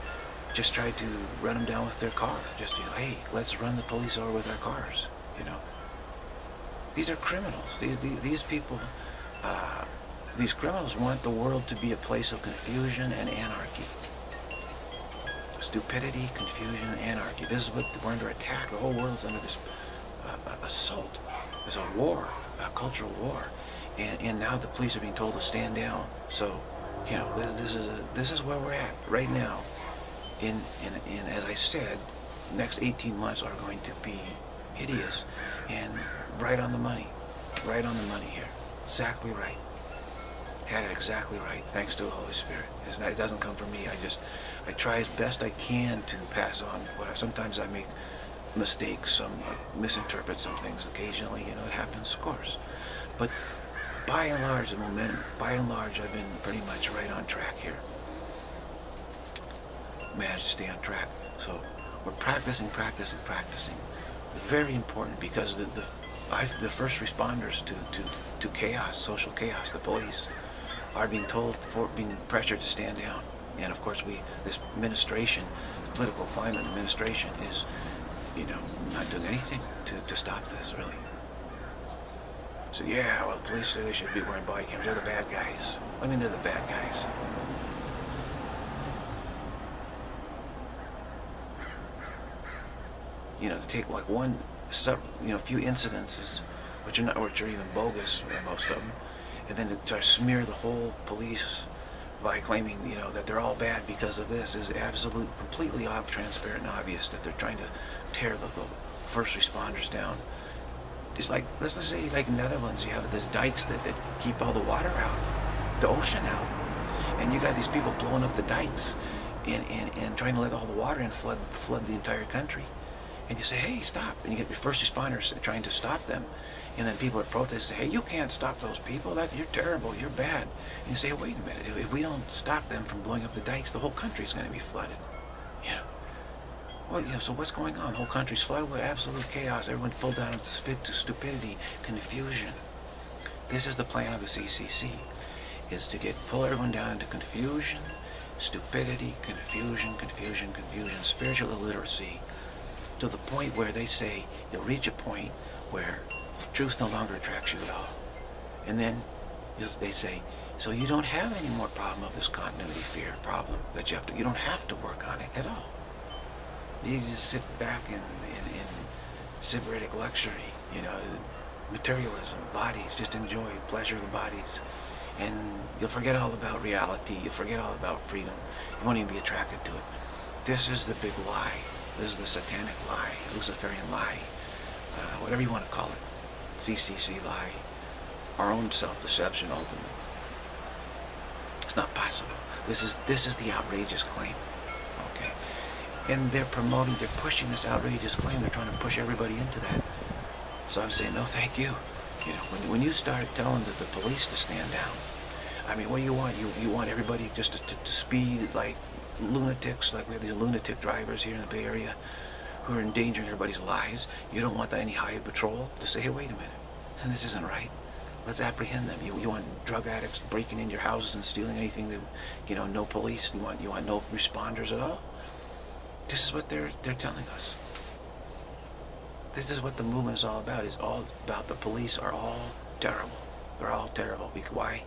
Just tried to run them down with their car. Just, you know, hey, let's run the police over with our cars. These are criminals. These, these people, uh, these criminals want the world to be a place of confusion and anarchy. Stupidity, confusion, anarchy. This is what we're under attack. The whole world is under this uh, uh assault. There's a war, a cultural war. And, and now the police are being told to stand down. So, you know, this, this is a, this is where we're at right now. In, in, in, as I said, next 18 months are going to be hideous and right on the money. Right on the money here. Exactly right. Had it exactly right, thanks to the Holy Spirit. Not, it doesn't come from me. I just, I try as best I can to pass on what I, sometimes I make mistakes, some I misinterpret some things occasionally, you know, it happens, of course. But by and large, the momentum, by and large, I've been pretty much right on track here. Managed to stay on track. So we're practicing, practicing, practicing. Very important because the, the, the first responders to, to, to chaos, social chaos, the police, are being told, for being pressured to stand down. And of course, we, this administration, the political climate administration is, you know, not doing anything to, to stop this, really. So yeah, well, the police say they should be wearing body cams. They're the bad guys. I mean, they're the bad guys. You know, to take like one, you know, a few incidences, which are not, which are even bogus, most of them, and then to to smear the whole police by claiming, you know, that they're all bad because of this is absolutely, completely transparent and obvious that they're trying to tear the, the first responders down it's like let's just say like Netherlands, you have these dikes that, that keep all the water out, the ocean out, and you got these people blowing up the dikes and, and, and trying to let all the water in flood flood the entire country. And you say, hey, stop. And you get your first responders trying to stop them. And then people at protest say, hey, you can't stop those people. That You're terrible. You're bad. And you say, wait a minute. If, we don't stop them from blowing up the dikes, the whole country is going to be flooded. Know? Well, you know, so what's going on? The whole country's flooded with absolute chaos. Everyone's pulled down into stupidity, confusion. This is the plan of the CCC, is to get pull everyone down into confusion, stupidity, confusion, confusion, confusion, spiritual illiteracy, to the point where they say you'll reach a point where truth no longer attracts you at all. And then they say, so you don't have any more problem of this continuity fear problem that you have to, you don't have to work on it at all. You just sit back in, in, in sybaritic luxury, you know, materialism, bodies, just enjoy pleasure of the bodies. And you'll forget all about reality. You'll forget all about freedom. You won't even be attracted to it. This is the big lie. This is the satanic lie, Luciferian lie, uh, whatever you want to call it. CCC lie. Our own self-deception, ultimately. It's not possible. This is, this is the outrageous claim okay? and they're promoting, they're pushing this outrageous claim. They're trying to push everybody into that. So I'm saying, no, thank you. You know, when, when you start telling the, the police to stand down, I mean, what do you want? You, you want everybody just to, to, to speed like lunatics, like we have these lunatic drivers here in the Bay Area who are endangering everybody's lives. You don't want any highway patrol to say, hey, wait a minute, this isn't right. Let's apprehend them. You, you want drug addicts breaking in your houses and stealing anything that, you know, no police. You want, you want no responders at all. This is what they're they're telling us. This is what the movement is all about. It's all about the police are all terrible. They're all terrible. Why?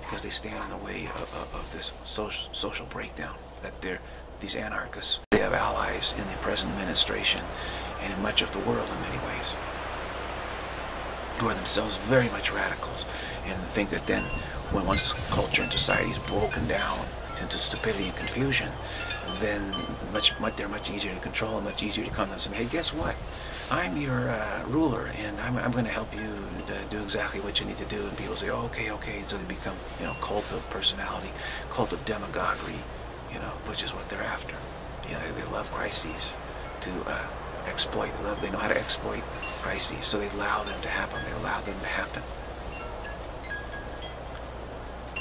Because they stand in the way of, of, of this social, social breakdown. That they're these anarchists. They have allies in the present administration and in much of the world in many ways who are themselves very much radicals and think that then when once culture and society is broken down into stupidity and confusion, then much, much they're much easier to control and much easier to come to them and say, hey, guess what? I'm your uh, ruler, and I'm, I'm going to help you do exactly what you need to do. And people say, oh, okay, okay. And so they become, you know, cult of personality, cult of demagoguery, you know, which is what they're after. You know, they, they love crises to uh, exploit. They, love, they know how to exploit crises, so they allow them to happen. They allow them to happen.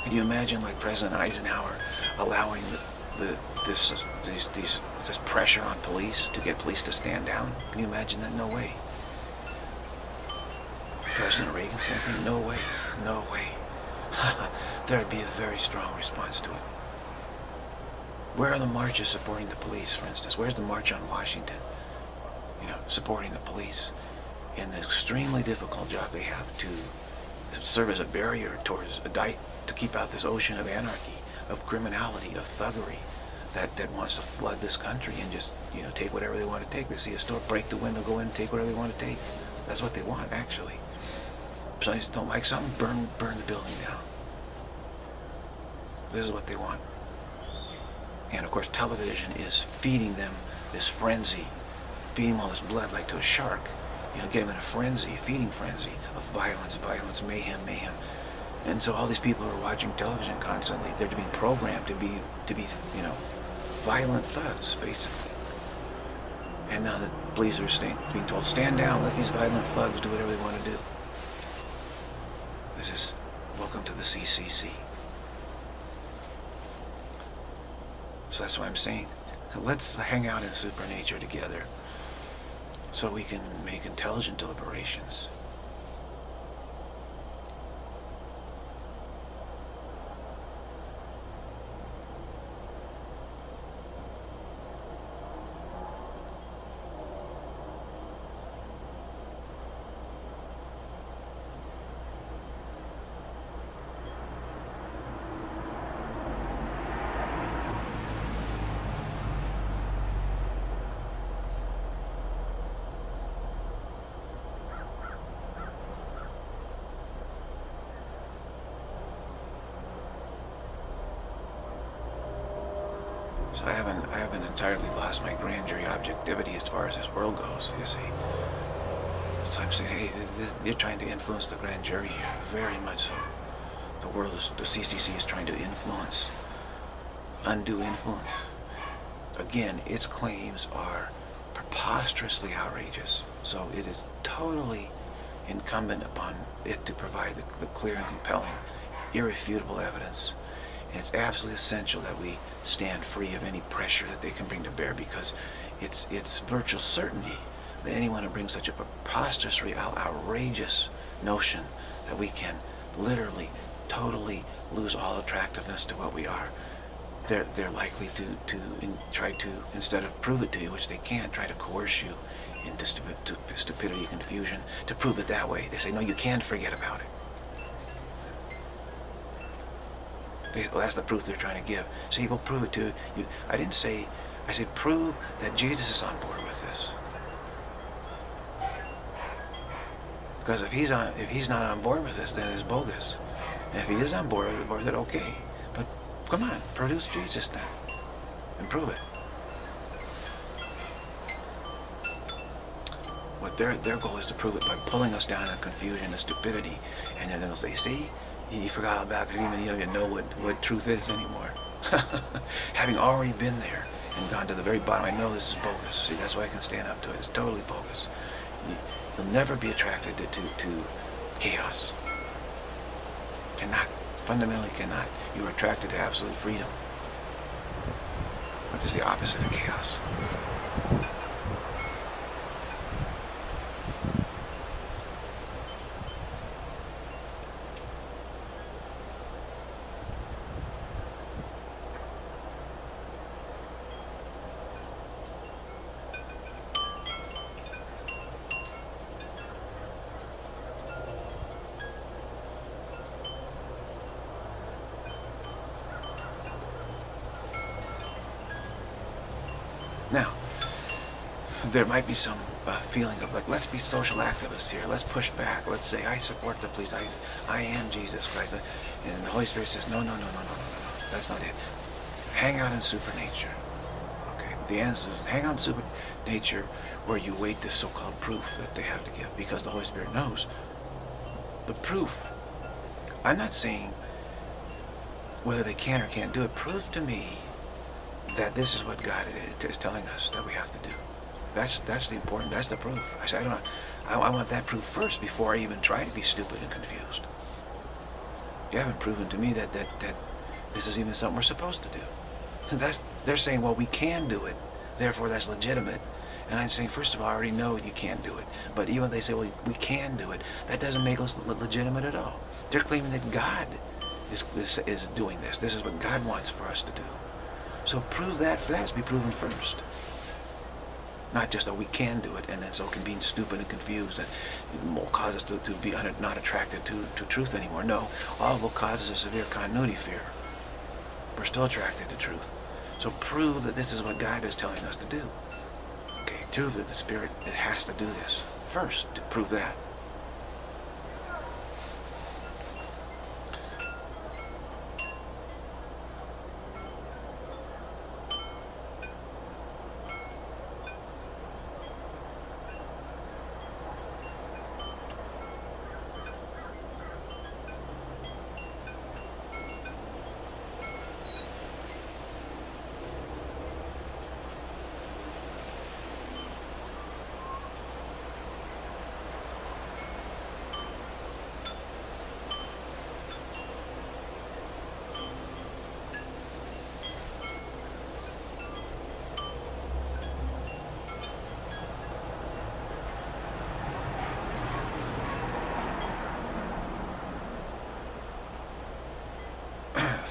Can you imagine like President Eisenhower allowing the, the this these, these this pressure on police to get police to stand down? Can you imagine that? No way. President Reagan saying, no way, no way. There'd be a very strong response to it. Where are the marches supporting the police, for instance? Where's the March on Washington? You know, supporting the police in the extremely difficult job they have to serve as a barrier towards a diet to keep out this ocean of anarchy, of criminality, of thuggery that, that wants to flood this country and just, you know, take whatever they want to take. They see a store, break the window, go in, take whatever they want to take. That's what they want, actually. If somebody don't like something, burn, burn the building down. This is what they want. And of course, television is feeding them this frenzy, feeding all this blood like to a shark. You know, giving a frenzy, feeding frenzy of violence, violence, mayhem, mayhem. And so all these people are watching television constantly, they're being programmed to be, to be, you know, violent thugs, basically. And now the police are staying, being told, stand down, let these violent thugs do whatever they want to do. This is, welcome to the CCC. So that's what I'm saying. Let's hang out in supernature together so we can make intelligent deliberations. So I haven't, I haven't entirely lost my grand jury objectivity as far as this world goes, you see. Hey, this, you're trying to influence the grand jury here, very much so. The world is, the CCC is trying to influence, undue influence. Again, its claims are preposterously outrageous. So it is totally incumbent upon it to provide the, the clear and compelling, irrefutable evidence and it's absolutely essential that we stand free of any pressure that they can bring to bear because it's it's virtual certainty that anyone who brings such a preposterously outrageous notion that we can literally, totally lose all attractiveness to what we are, they're, they're likely to, to in, try to, instead of prove it to you, which they can't, try to coerce you into stupidity, confusion, to prove it that way. They say, no, you can't forget about it. Well, that's the proof they're trying to give. See, we'll prove it to you. I didn't say, I said prove that Jesus is on board with this. Because if he's on, if he's not on board with this, then it's bogus. And if he is on board with it, okay. But come on, produce Jesus then, and prove it. What their their goal is to prove it by pulling us down in confusion and stupidity, and then they'll say, see, he forgot about it. Even he don't even know what, what truth is anymore. Having already been there and gone to the very bottom, I know this is bogus. See, that's why I can stand up to it. It's totally bogus. You, will never be attracted to, to, to chaos. Cannot. Fundamentally cannot. You are attracted to absolute freedom. Which is the opposite of chaos. there might be some uh, feeling of like, let's be social activists here. Let's push back. Let's say, I support the police. I, I am Jesus Christ. And the Holy Spirit says, no, no, no, no, no, no, no. That's not it. Hang out in supernature. Okay. The answer is hang out in supernature where you wait this so-called proof that they have to give because the Holy Spirit knows the proof. I'm not saying whether they can or can't do it. Prove to me that this is what God is telling us that we have to do. That's that's the important. That's the proof. I say I don't. I, I want that proof first before I even try to be stupid and confused. You haven't proven to me that, that, that this is even something we're supposed to do. That's, they're saying, well, we can do it, therefore that's legitimate. And I'm saying, first of all, I already know you can't do it. But even if they say, well, we can do it, that doesn't make us legitimate at all. They're claiming that God is, is, is doing this. This is what God wants for us to do. So prove that, to be proven first. Not just that we can do it, and then so can be stupid and confused and will cause us to, to be not attracted to, to truth anymore. No, all will cause us a severe continuity fear. We're still attracted to truth. So prove that this is what God is telling us to do. Okay, prove that the Spirit it has to do this first to prove that.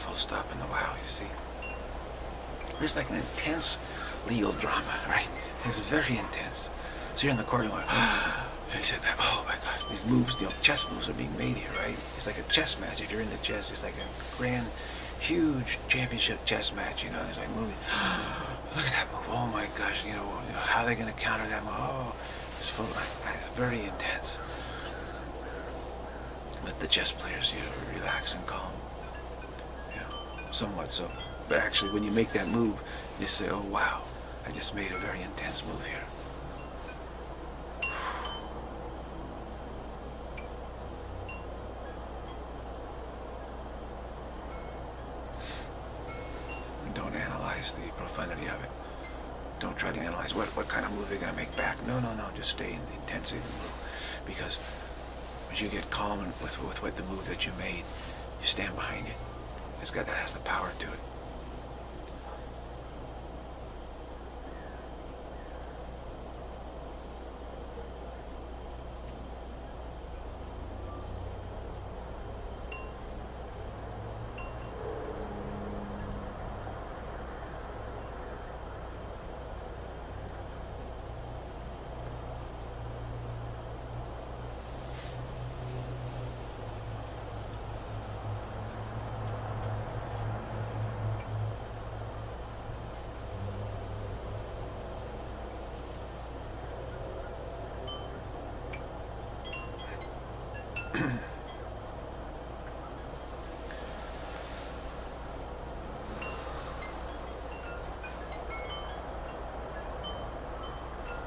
full stop in the wow, you see. It's like an intense legal drama, right? It's very intense. So you're in the court, you're like, oh, he said that, oh my gosh, these moves, you know, chess moves are being made here, right? It's like a chess match. If you're into chess, it's like a grand, huge championship chess match, you know, it's like moving, look at that move, oh my gosh, you know, how are they going to counter that move? Oh, it's full, like, very intense. But the chess players, you know, relax and calm you know, somewhat so. But actually, when you make that move, you say, oh, wow, I just made a very intense move here. Don't analyze the profundity of it. Don't try to analyze what, what kind of move they're going to make back. No, no, no. Just stay in the intensity of the move. Because as you get calm with, with, with the move that you made, you stand behind it. It's got that has the power to it.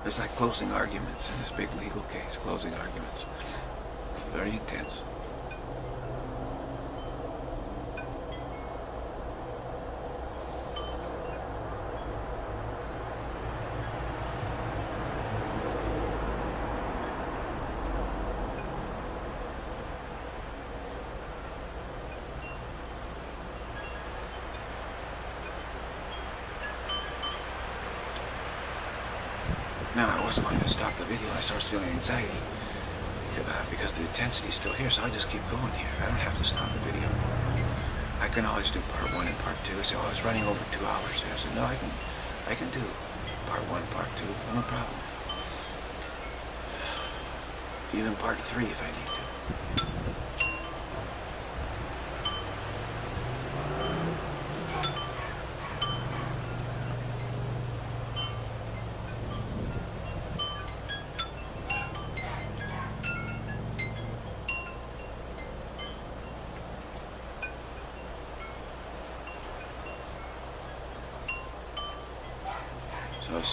It's like closing arguments in this big legal case, closing arguments. Very intense. Now I wasn't going to stop the video I started feeling anxiety uh, because the intensity is still here, so I just keep going here. I don't have to stop the video. I can always do part one and part two. So oh, it's running over two hours. I said, no, I can, I can do part one, part two, no problem. Even part three if I need to.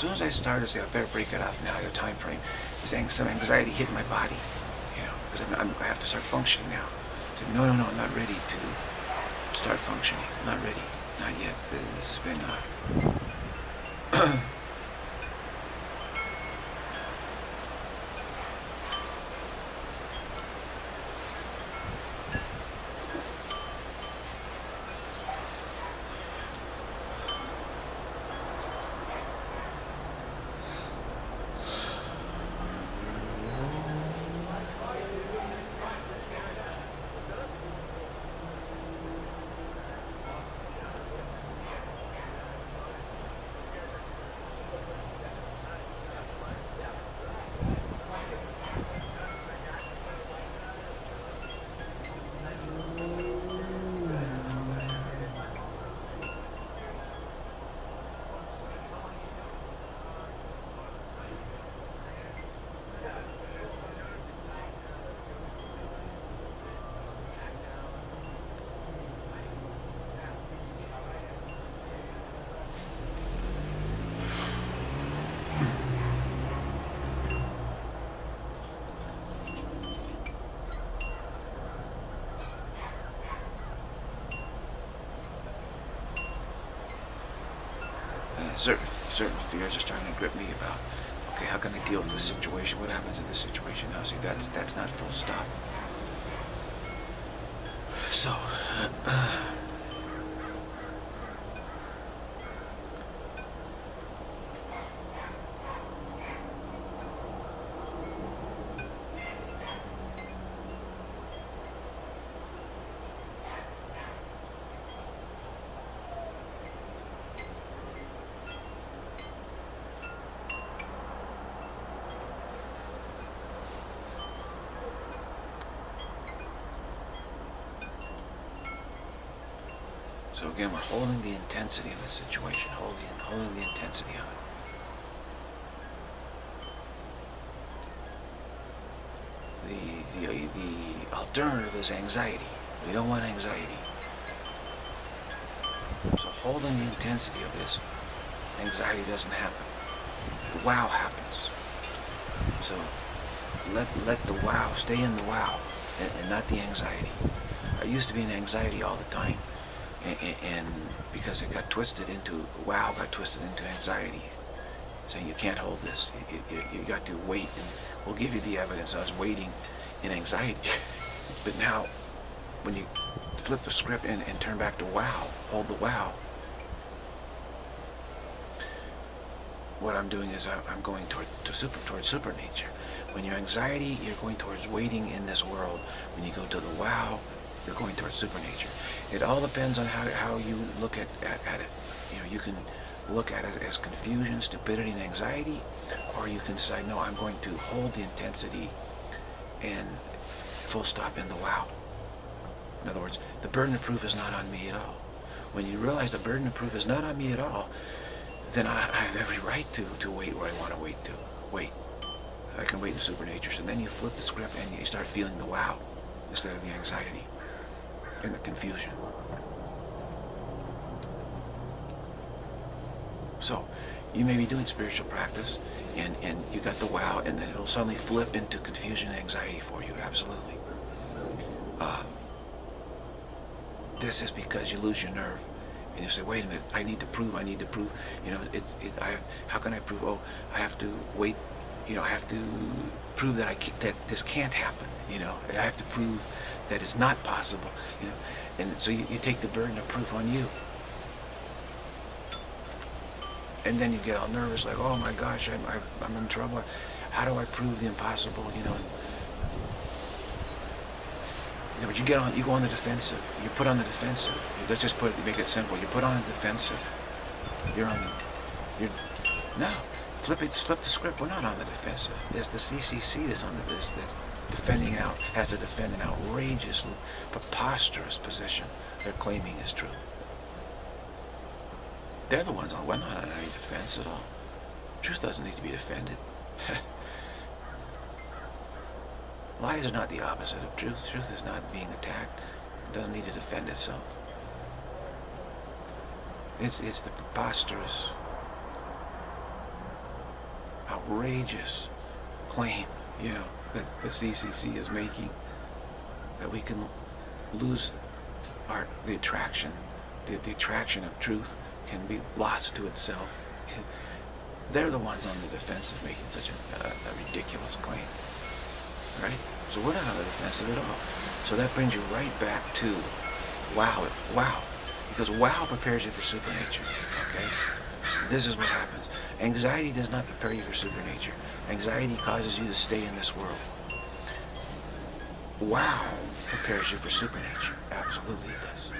Soon as I started, I said, I better break it off now. I got time frame. Saying some anxiety hit my body, you know, because I'm, i have to start functioning now. I said, no, no, no, I'm not ready to start functioning. I'm not ready. Not yet. This has been, uh, certain certain fears are starting to grip me about. Okay, how can I deal with this situation? What happens if this situation? Now, see, that's that's not full stop. So. Uh, So again, we're holding the intensity of the situation, holding, holding the intensity of it. The, the, the alternative is anxiety. We don't want anxiety. So holding the intensity of this, anxiety doesn't happen. The wow happens. So let, let the wow, stay in the wow, and, and not the anxiety. I used to be in anxiety all the time and, and because it got twisted into wow got twisted into anxiety. Saying you can't hold this. You, you, you, got to wait. And we'll give you the evidence. I was waiting in anxiety. But now when you flip the script and, and turn back to wow hold the wow what i'm doing is i'm going toward to super towards super nature when your anxiety you're going towards waiting in this world. When you go to the wow you're going towards supernature. It all depends on how, how you look at, at, at it. You know, you can look at it as confusion, stupidity, and anxiety, or you can decide, no, I'm going to hold the intensity and full stop in the wow. In other words, the burden of proof is not on me at all. When you realize the burden of proof is not on me at all, then I, I have every right to, to wait where I want to wait to. Wait. I can wait in supernatures. And then you flip the script and you start feeling the wow instead of the anxiety and the confusion. So, you may be doing spiritual practice and, and you got the wow and then it'll suddenly flip into confusion and anxiety for you, absolutely. Uh, this is because you lose your nerve and you say, wait a minute, I need to prove, I need to prove, you know, it, it, I, how can I prove, oh, I have to wait, you know, I have to prove that I can, that this can't happen, you know, I have to prove that it's not possible, you know. And so you, you take the burden of proof on you. And then you get all nervous, like, oh my gosh, I'm, I'm in trouble. How do I prove the impossible, you know? But you get on, you go on the defensive. You put on the defensive. Let's just put it, make it simple. You put on the defensive. You're on the, you're, no, flip it, flip the script. We're not on the defensive. There's the CCC that's on the, this, this, defending out, has to defend an outrageously preposterous position they're claiming is true. They're the ones on, we're not on any defense at all. Truth doesn't need to be defended. Lies are not the opposite of truth. Truth is not being attacked. It doesn't need to defend itself. It's, it's the preposterous, outrageous claim, you know, that the CCC is making, that we can lose our, the attraction, the, the attraction of truth can be lost to itself. They're the ones on the defensive making such a, a, a ridiculous claim, right? So we're not on the defensive at all. So that brings you right back to wow, wow, because wow prepares you for supernature, okay? This is what happens. Anxiety does not prepare you for supernature. Anxiety causes you to stay in this world. Wow prepares you for supernature. Absolutely it does.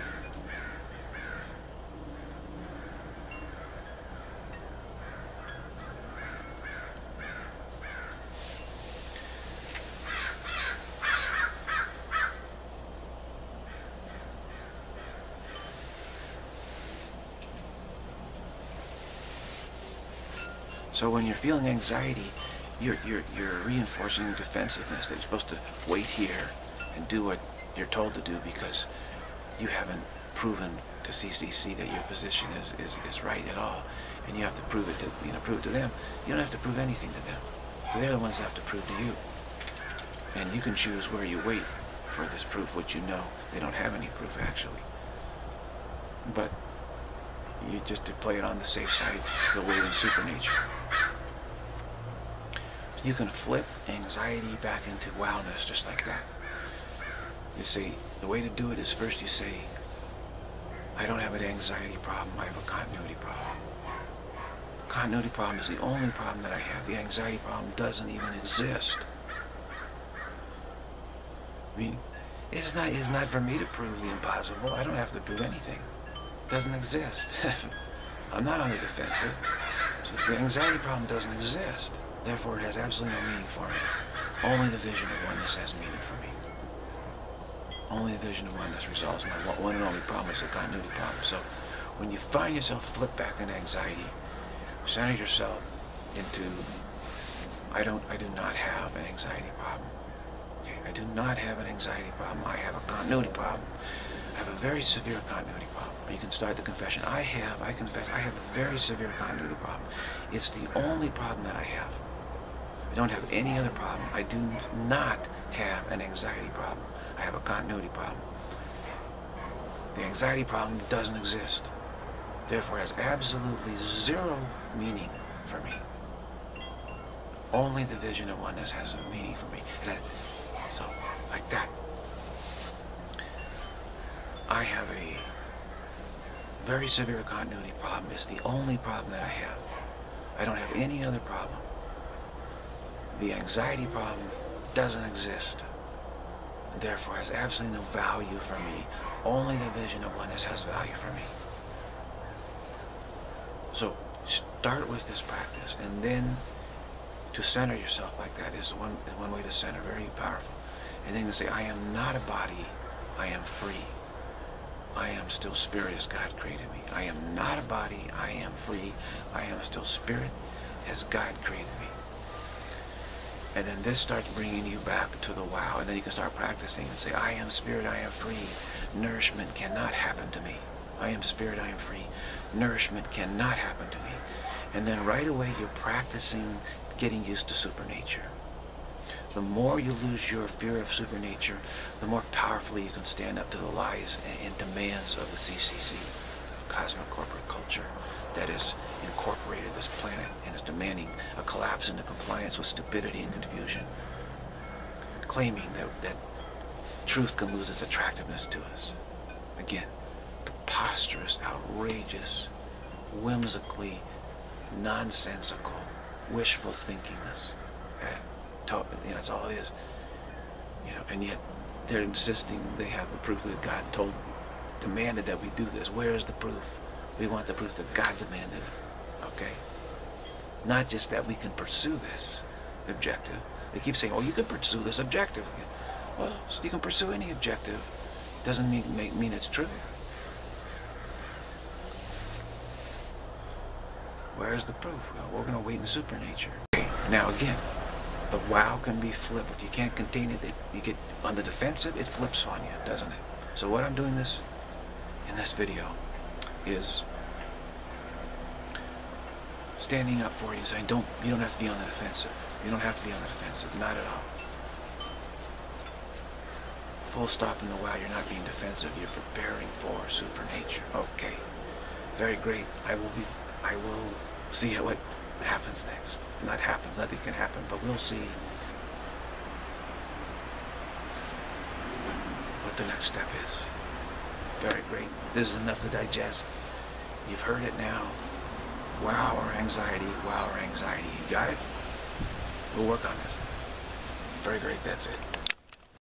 So when you're feeling anxiety, you're, you're, you're reinforcing defensiveness that you're supposed to wait here and do what you're told to do because you haven't proven to CCC that your position is, is, is right at all. And you have to prove it to, you know, prove to them. You don't have to prove anything to them. They're the ones that have to prove to you. And you can choose where you wait for this proof, which you know they don't have any proof actually. But you, just to play it on the safe side, you'll wait in supernature. You can flip anxiety back into wildness just like that. You see, the way to do it is first you say, I don't have an anxiety problem, I have a continuity problem. The continuity problem is the only problem that I have. The anxiety problem doesn't even exist. I mean, it's not, it's not for me to prove the impossible. I don't have to prove anything. It doesn't exist. I'm not on the defensive. So the anxiety problem doesn't exist. Therefore, it has absolutely no meaning for me. Only the vision of oneness has meaning for me. Only the vision of oneness resolves my one and only problem is the continuity problem. So when you find yourself flip back in anxiety, center yourself into, I don't, I do not have an anxiety problem. Okay, I do not have an anxiety problem. I have a continuity problem. I have a very severe continuity problem. You can start the confession. I have, I confess, I have a very severe continuity problem. It's the only problem that I have. I don't have any other problem. I do not have an anxiety problem. I have a continuity problem. The anxiety problem doesn't exist. Therefore, it has absolutely zero meaning for me. Only the vision of oneness has a meaning for me. Has, so, like that. I have a very severe continuity problem. It's the only problem that I have. I don't have any other problem. The anxiety problem doesn't exist. Therefore has absolutely no value for me. Only the vision of oneness has value for me. So start with this practice and then to center yourself like that is one, is one way to center, very powerful. And then to say, I am not a body, I am free. I am still spirit as God created me. I am not a body, I am free. I am still spirit as God created me. And then this starts bringing you back to the wow. And then you can start practicing and say, I am spirit, I am free. Nourishment cannot happen to me. I am spirit, I am free. Nourishment cannot happen to me. And then right away you're practicing getting used to supernature. The more you lose your fear of supernature, the more powerfully you can stand up to the lies and demands of the CCC, cosmic corporate culture that has incorporated this planet and is demanding a collapse into compliance with stupidity and confusion, claiming that, that truth can lose its attractiveness to us. Again, preposterous, outrageous, whimsically nonsensical, wishful thinkingness. Eh, and, you know, that's all it is. You know, and yet they're insisting they have the proof that God told, demanded that we do this. Where is the proof? We want the proof that God demanded it. Not just that we can pursue this objective. They keep saying, oh, you can pursue this objective. Well, you can pursue any objective. Doesn't mean, make, mean it's true. Where's the proof? Well, we're going to wait in supernature. Okay, now again, the wow can be flipped. If you can't contain it, it, you get on the defensive, it flips on you, doesn't it? So what I'm doing this in this video is standing up for you saying, don't, you don't have to be on the defensive. You don't have to be on the defensive, not at all. Full stop in the wow, you're not being defensive, you're preparing for supernature. Okay, very great. I will be, I will see what happens next. Not happens, nothing can happen, but we'll see what the next step is. Very great. This is enough to digest. You've heard it now. Wow or anxiety, wow or anxiety. You got it? We'll work on this. Very great. That's it.